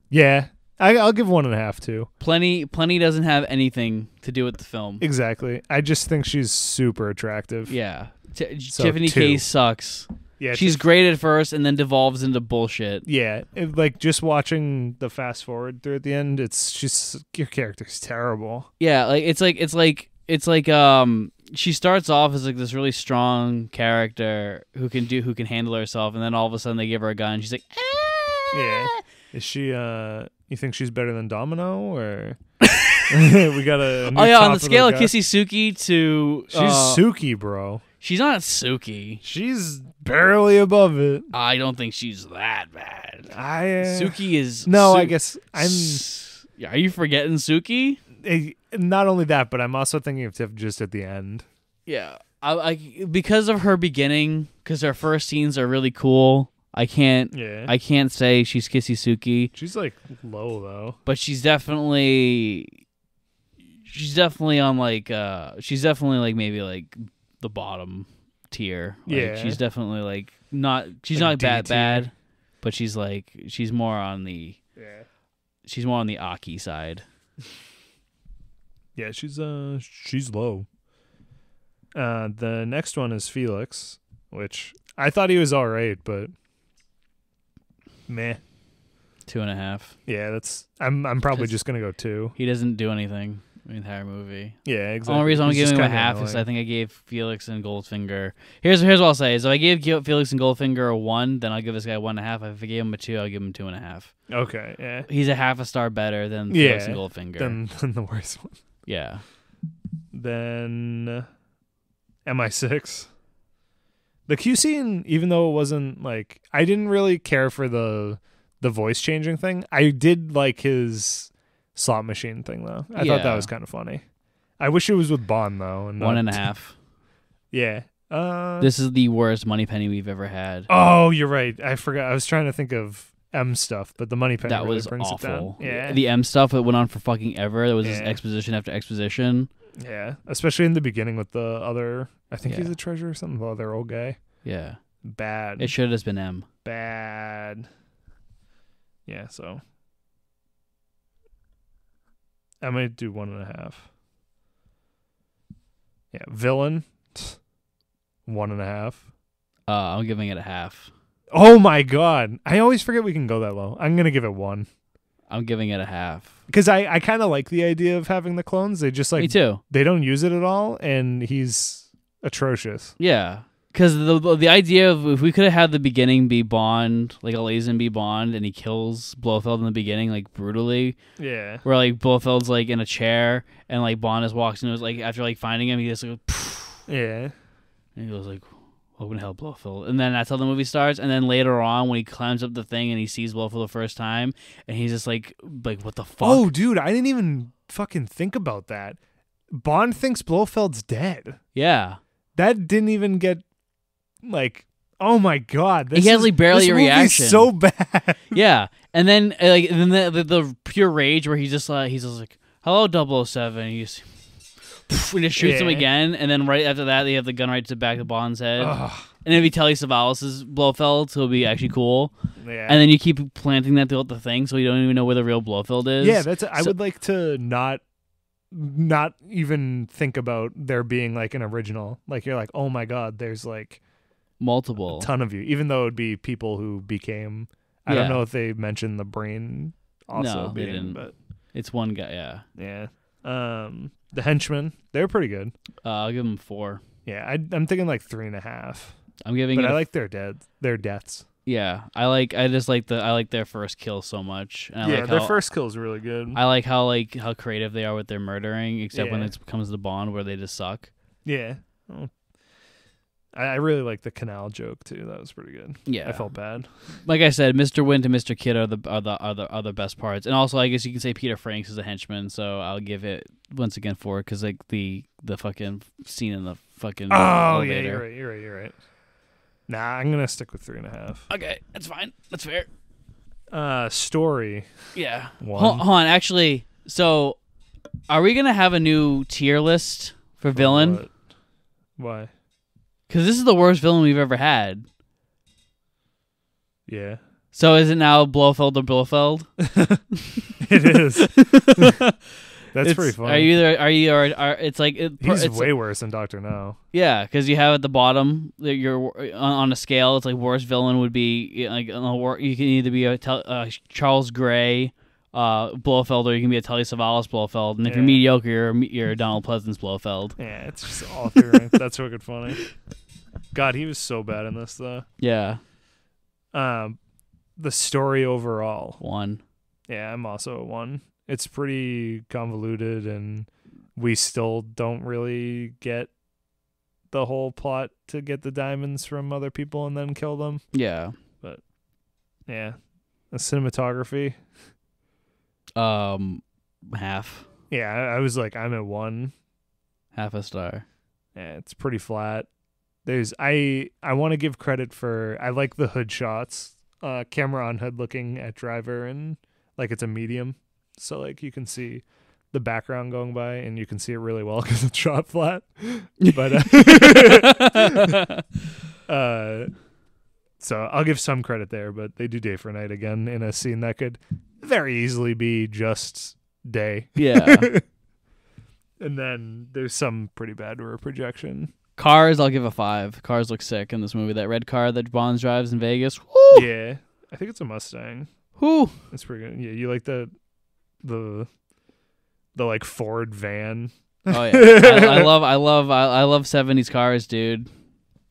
Yeah, I, I'll give one and a half too.
Plenty, plenty doesn't have anything to do with the film.
Exactly. I just think she's super attractive.
Yeah, T-
So,
Tiffany
two.
Case sucks.
yeah.
She's great at first, and then devolves into bullshit.
Yeah, it- like just watching the fast forward through at the end, it's just your character's terrible.
Yeah, like it's like it's like it's like um she starts off as like this really strong character who can do who can handle herself, and then all of a sudden they give her a gun. She's like, "Ah."
Yeah. Is she? uh You think she's better than Domino, or we got a?
Oh yeah, on the scale of? Kissy Suki to
she's
uh,
Suki, bro.
she's not Suki.
She's barely above it.
I don't think she's that bad.
I uh,
Suki is
No,
Su-
I guess I'm.
Are you forgetting Suki?
Not only that, but I'm also thinking of Tiff just at the end.
Yeah, I, I because of her beginning, because her first scenes are really cool. I can't,
Yeah,
I can't say she's Kissy Suki,
she's like low though.
but she's definitely, she's definitely on like, uh, she's definitely like maybe like the bottom tier. Like,
Yeah.
she's definitely like not, she's
Like
not that
tier.
bad, but she's like, she's more on the,
Yeah,
she's more on the Aki side.
yeah, she's uh she's low. Uh, the next one is Felix, which I thought he was all right, but meh.
Two and a half.
Yeah, that's. I'm. I'm probably just gonna go two.
He doesn't do anything the entire movie.
Yeah, exactly.
The only reason I'm
He's
giving him a half is I think I gave Felix and Goldfinger. Here's here's what I'll say: is if I gave Felix and Goldfinger a one, then I'll give this guy one and a half. If I gave him a two, I'll give him two and a half.
Okay, yeah.
He's a half a star better than Felix
Yeah,
and Goldfinger.
Then, then the worst one.
Yeah,
Then MI6. The Q scene, even though it wasn't like I didn't really care for the the voice changing thing. I did like his slot machine thing though. I thought that was kind of funny. I wish it was with Bond though. And
one and a half.
Yeah. Uh,
This is the worst Moneypenny we've ever had.
oh, you're right. I forgot. I was trying to think of M stuff, but the Moneypenny
that
really
was
brings it down.
awful.
Yeah.
The M stuff it went on for fucking ever. There was just
Yeah.
exposition after exposition.
yeah. Especially in the beginning with the other. I think he's a treasure or something. The other old guy.
Yeah,
Bad.
it should have just been M.
bad. Yeah, so I might do one and a half. Yeah, villain, one and a half.
Uh, I'm giving it a half.
Oh my god! I always forget we can go that low. I'm gonna give it one
I'm giving it a half.
because I I kind of like the idea of having the clones. They just
Me
like
too.
they don't use it at all, and he's atrocious.
Yeah, because the, the the idea of if we could have had the beginning be Bond, like a Lazenby Bond, and he kills Blofeld in the beginning, like brutally,
Yeah,
where like Blofeld's like in a chair and like Bond just walks into his like after like finding him, he just like
yeah,
and he goes like. Welcome to hell, Blofeld. And then that's how the movie starts. And then later on, when he climbs up the thing and he sees Blofeld for the first time, and he's just like, like what the fuck?
Oh, dude, I didn't even fucking think about that. Bond thinks Blofeld's dead.
yeah.
That didn't even get like. Oh my god! This
He has, like, barely a reaction.
So bad.
Yeah, and then like then the, the the pure rage where he's just like he's just like hello 007 he's and just shoots him
Yeah.
again, and then right after that, they have the gun right to the back of Bond's head,
Ugh.
and it'd be Telly Savalas' Blofeld, so it'll be actually cool.
yeah.
And then you keep planting that throughout the thing, so you don't even know where the real Blofeld is.
yeah, that's. I
So-
would like to not, not even think about there being like an original. Like you're like, oh my god, there's like
multiple.
a ton of you. Even though it'd be people who became. I
Yeah.
don't know if they mentioned the brain also
No,
being, but
It's one guy. Yeah,
yeah. Um, the henchmen, they're pretty good.
uh, I'll give them four.
Yeah, I, I'm thinking like three and a half.
I'm giving
But. I like their dead, their deaths.
yeah, I like. I just like the. I like their first kill so much. And I
yeah,
like
their
how,
first kill is really good.
I like how like how creative they are with their murdering, except when it comes to Bond, where they just suck.
yeah, Oh. I, I really like the canal joke too. That was pretty good.
Yeah,
I felt bad.
like I said, Mr. Wint and Mr. Kidd are the are the are the, are the best parts, and also I guess you can say Peter Franks is a henchman, so I'll give it once again four because like the the fucking scene in the fucking
Oh yeah, you're right. You're right. You're right. Nah, I'm gonna stick with three and a half.
Okay, that's fine. That's fair.
Uh, story.
Yeah.
One.
Hold, hold on, actually, so are we gonna have a new tier list for villain?
What? Why?
Because this is the worst villain we've ever had.
Yeah,
So is it now Blofeld or Blofeld?
it is. That's
It's-
pretty funny.
Are you either? Are you? Are, are it's like it,
He's
it's
way worse than Doctor No.
Yeah, because you have at the bottom that you're on, on a scale. It's like worst villain would be you like you can either be a tel- uh, Charles Gray, uh, Blofeld, or you can be a Telly Savalas Blofeld. And if you're mediocre, you're, you're Donald Pleasence Blofeld.
Yeah, it's just all. That's wicked funny. God, he was so bad in this though.
Yeah,
Um, the story overall.
one.
Yeah, I'm also a one. It's pretty convoluted, and we still don't really get the whole plot to get the diamonds from other people and then kill them.
Yeah.
But yeah, the cinematography.
Um, half,
Yeah, I, I was like, I'm at one.
half a star.
Yeah, it's pretty flat. There's I I want to give credit for I like the hood shots. Uh camera on hood looking at driver and like it's a medium. So like you can see the background going by and you can see it really well cuz it's shot flat. But uh, uh so I'll give some credit there, but they do day for night again in a scene that could very easily be just day.
yeah.
And then there's some pretty bad rear projection.
Cars, I'll give a five. Cars look sick in this movie. That red car that Bonds drives in Vegas. Woo!
Yeah. I think it's a Mustang.
Woo!
It's pretty good. Yeah, you like the the the like Ford van.
Oh yeah, I, I love, I love, I, I love seventies cars, dude.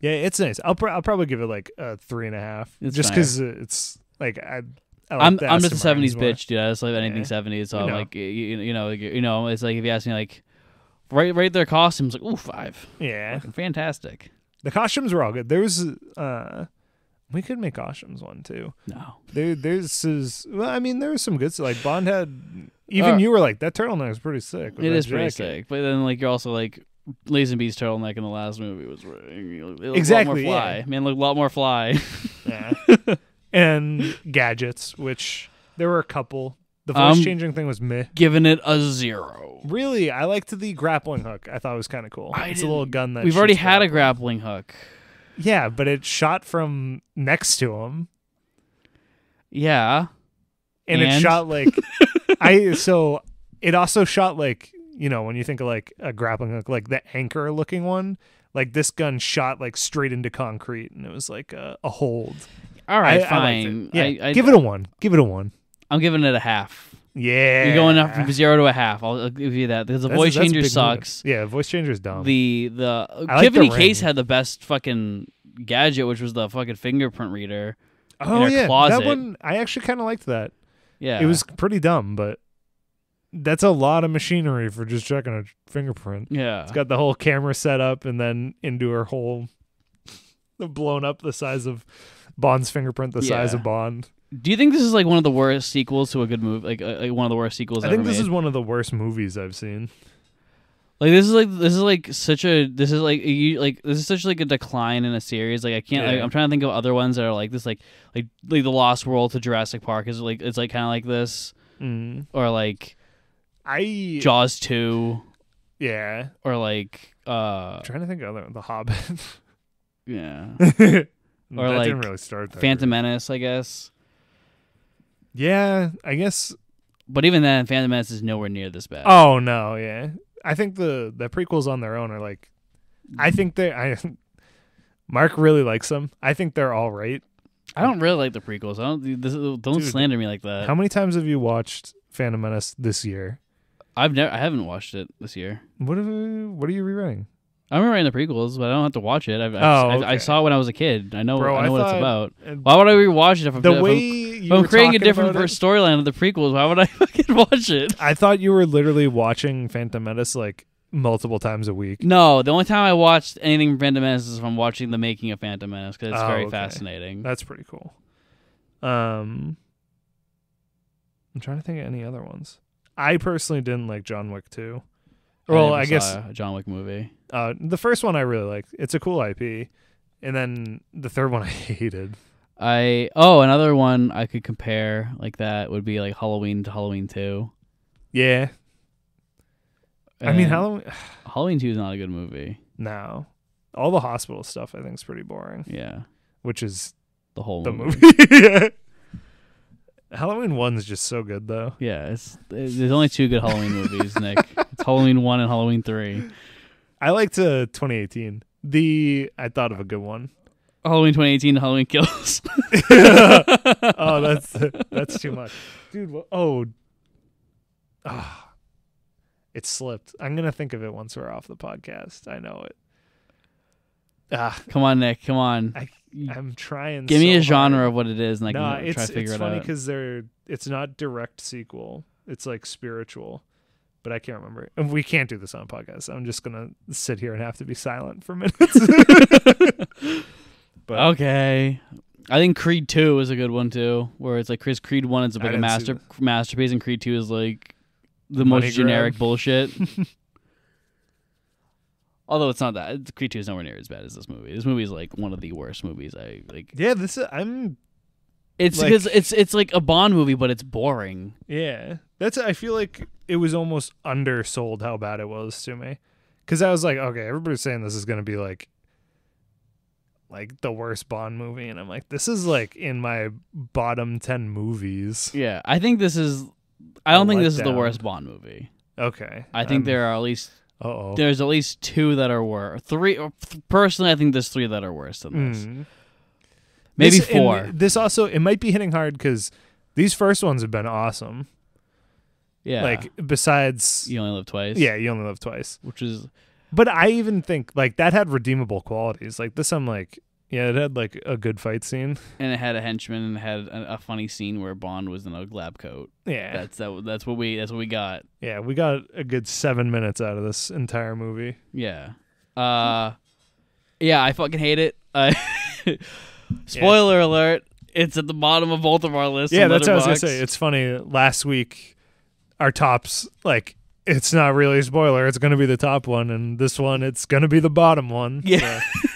Yeah, it's nice. I'll pr- I'll probably give it like a three and a half,
It's
just because uh, it's like I. I like
I'm I'm just a seventies
Martins
bitch, dude. I just love anything
Yeah.
seventies. So
I know.
like, you, you know, you know, it's like if you ask me, like, right, right, their costumes, like, ooh, five.
Yeah,
Fucking fantastic.
the costumes were all good. There was uh, we could make costumes one too.
No,
There, there's is well, I mean, there was some good stuff. Like Bond had, even
Uh,
you were like that turtleneck is pretty sick.
it is pretty sick. But then, like, you're also like, Lazenby's turtleneck in the last movie was
Exactly,
a lot more fly.
yeah.
Man, looked a lot more fly.
Yeah, and gadgets, which there were a couple. The voice changing thing was meh.
Giving it a zero.
Really, I liked the grappling hook. I thought it was kind of cool.
I
it's a little gun that
We've already had a
grappling.
grappling hook.
Yeah, but it shot from next to him,
Yeah.
and, it shot like I. So it also shot like you know when you think of like a grappling hook, like the anchor looking one. Like this gun shot like straight into concrete, and it was like a, a hold.
All right,
I- I
fine.
it. Yeah,
I, I,
give it a one. Give it a one.
I'm giving it a half.
Yeah,
You're going up from zero to a half. I'll, I'll give you that because the
That's-
voice
that's
changer
big move.
sucks.
Yeah, voice changer is dumb.
The the
I like the
Tiffany Case had the best fucking gadget, which was the fucking fingerprint reader.
oh yeah,
closet.
that one I actually kind of liked that.
Yeah,
It was pretty dumb, but that's a lot of machinery for just checking a fingerprint.
Yeah,
It's got the whole camera set up and then into her whole blown up the size of Bond's fingerprint, the size of Bond.
Do you think this is like one of the worst sequels to a good movie? Like, uh, like one of the worst sequels
I
ever
think this
made?
is one of the worst movies I've seen.
Like this is like this is like such a this is like you like this is such like a decline in a series. Like I can't. Like, I'm trying to think of other ones that are like this. Like like like the Lost World to Jurassic Park is like it's like kind of like this,
Mm.
or like
I
Jaws two.
Yeah.
or like uh
I'm trying to think of other The Hobbit.
yeah
that
like
didn't really start that
Phantom
great.
Menace, I guess.
Yeah, I guess
But even then, Phantom Menace is nowhere near this bad.
Oh no, yeah. I think the the prequels on their own are like I think they I Mark really likes them. I think they're all right.
I don't really like the prequels. I don't this, don't
Dude,
slander me like that.
How many times have you watched Phantom Menace this year?
I've never I haven't watched it this year.
What have, what are you rewriting?
I remember in the prequels, but I don't have to watch it. I've, I've,
Oh,
I, I saw it when I was a kid. I know
Bro,
I know
I
what it's about. Why would I rewatch it if I'm,
the
if
way
I'm, if I'm creating a different storyline of the prequels? Why would I fucking watch it?
I thought you were literally watching Phantom Menace like multiple times a week.
No, the only time I watched anything from Phantom Menace is if I'm watching the making of Phantom Menace because it's
Oh,
very
okay.
fascinating.
That's pretty cool. Um, I'm trying to think of any other ones. I personally didn't like John Wick 2. Well,
never
I guess
a John Wick movie.
uh, the first one I really liked. It's a cool IP. And then the third one I hated.
I oh another one I could compare like that would be like Halloween to Halloween two.
Yeah. I mean, Halloween.
Halloween two is not a good movie.
No. All the hospital stuff I think is pretty boring,
Yeah,
which is
the whole
the
movie.
movie. yeah. Halloween 1 is just so good, though.
Yeah, it's there's only two good Halloween movies, Nick. It's Halloween one and Halloween three.
I liked uh, 2018. The I thought of a good one.
Halloween 2018 Halloween Kills.
oh, that's that's too much, dude. Oh, ah, it slipped. I'm gonna think of it once we're off the podcast. I know it. Ah,
Come on, Nick. Come on.
I I'm trying.
Give me a genre
hard.
of what it is, and I
no,
can try to figure it out.
it's funny because they're it's not direct sequel. It's like spiritual, but I can't remember. And we can't do this on a podcast. I'm just gonna sit here and have to be silent for minutes. but
Okay. I think Creed 2 is a good one too, where it's like Chris Creed 1 is like a master masterpiece and Creed 2 is like the
Money
most generic
grab.
bullshit. Although it's not that. Creed 2 is nowhere near as bad as this movie. This movie is like one of the worst movies I like.
yeah, this is, I'm
It's
Like-
because it's it's like a Bond movie but it's boring.
Yeah, that's. I feel like it was almost undersold how bad it was to me, because I was like, okay, everybody's saying this is gonna be like, like the worst Bond movie, and I'm like, this is like in my bottom ten movies.
Yeah, I think this is I don't think this is the worst Bond movie.
Okay,
I think there are at least
Uh oh.
there's at least two that are worse. Three personally I think there's three that are worse than this. Maybe
This-
four.
This also it might be hitting hard because these first ones have been awesome.
Yeah.
Like besides,
you only live twice.
yeah, you only live twice.
Which is
But I even think like that had redeemable qualities. Like this, I'm like, yeah, it had like a good fight scene.
and it had a henchman and it had a, a funny scene where Bond was in a lab coat.
Yeah,
That's that. That's what we. That's what we got.
yeah, we got a good seven minutes out of this entire movie.
Yeah. Uh, yeah. I fucking hate it. Uh, spoiler alert. It's at the bottom of both of our lists.
yeah, that's what I was gonna say. It's funny. Last week, our tops like it's not really a spoiler. It's gonna be the top one, and this one, it's gonna be the bottom one.
Yeah.
so-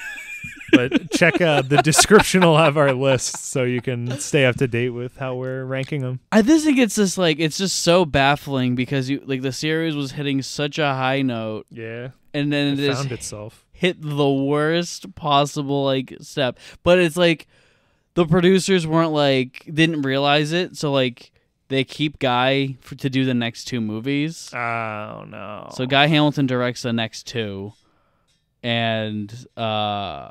but check uh, the description. will have our list, so you can stay up to date with how we're ranking them.
I just think it's just like it's just so baffling because you like the series was hitting such a high note
Yeah,
and then
it
it
found itself.
Hit the worst possible like step. But it's like the producers weren't like didn't realize it, so like they keep Guy for, to do the next two movies.
Oh no.
So Guy Hamilton directs the next two, and uh,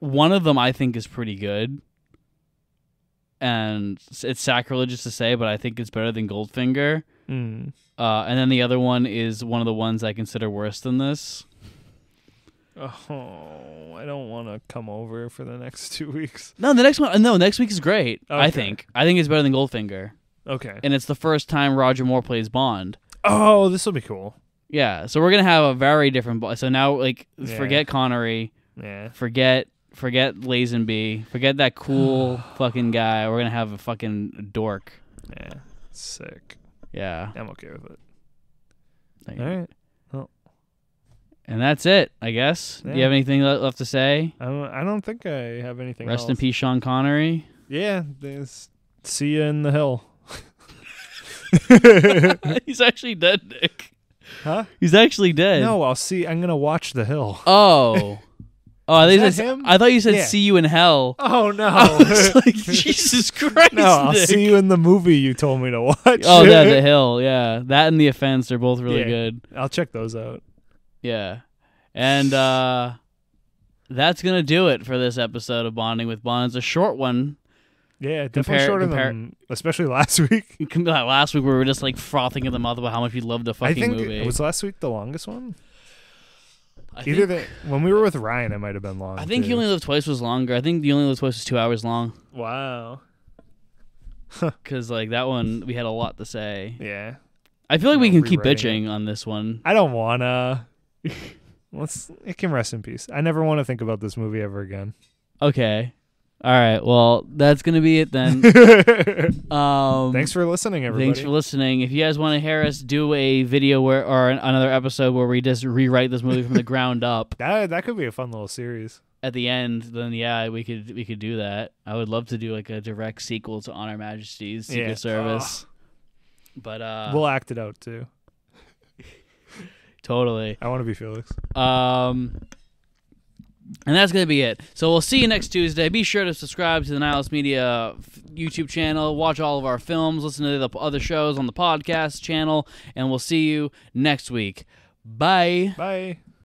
one of them I think is pretty good. And it's sacrilegious to say, but I think it's better than Goldfinger.
Mm.
Uh, and then the other one is one of the ones I consider worse than this.
Oh, I don't want to come over for the next two weeks.
No, the next one. No, next week is great. I think. I think it's better than Goldfinger,
Okay.
and it's the first time Roger Moore plays Bond.
Oh, this will be cool.
Yeah, so we're gonna have a very different. Bo- so now, like,
Yeah.
forget Connery,
Yeah.
forget forget Lazenby, forget that cool fucking guy. We're gonna have a fucking dork.
Yeah. Sick.
Yeah,
I'm okay with it.
Like-
All right.
And that's it. I guess. Do you have anything le- left to say?
I don't, I don't think I have anything
Rest in peace, Sean Connery.
Yeah. See you in the hill.
He's actually dead, Nick.
Huh?
He's actually dead.
No, I'll see. I'm gonna watch The Hill.
Oh. Oh, I,
that
said-
him?
I thought you said
Yeah.
"see you in hell."
Oh no!
I was like, Jesus Christ!
no, I'll
Nick.
see you in the movie you told me to oh, watch.
Oh, yeah, the hill. Yeah, that and the offense are both really
Yeah.
good.
I'll check those out.
Yeah, and uh that's gonna do it for this episode of Bonding with Bond. It's a short one.
Yeah, definitely
Compare-
shorter
compare-
than especially last week.
You can be like last week where we were just like frothing at the mouth about how much we loved the
I
fucking
think
movie.
was last week the longest one.
I
Either
think,
the when we were with Ryan, it might have been long.
I think
too.
you only live twice was longer. I think the only live twice was two hours long
Wow.
because like that one we had a lot to say.
Yeah.
I feel like we
No,
can keep bitching on this one.
I don't wanna. Let's. It can rest in peace. I never want to think about this movie ever again.
Okay. All right. Well, that's gonna be it then. Um,
Thanks for listening, everybody.
Thanks for listening. If you guys want to hear us do a video where or an, another episode where we just rewrite this movie from the ground up
that that could be a fun little series.
at the end, then yeah, we could we could do that. I would love to do like a direct sequel to On Her Majesty's Secret
Yeah.
Service. But uh
we'll act it out too.
Totally.
I want to be Felix.
Um and that's going to be it. So we'll see you next Tuesday. Be sure to subscribe to the Nihilist Media YouTube channel, watch all of our films, listen to the other shows on the podcast channel, and we'll see you next week. Bye.
Bye.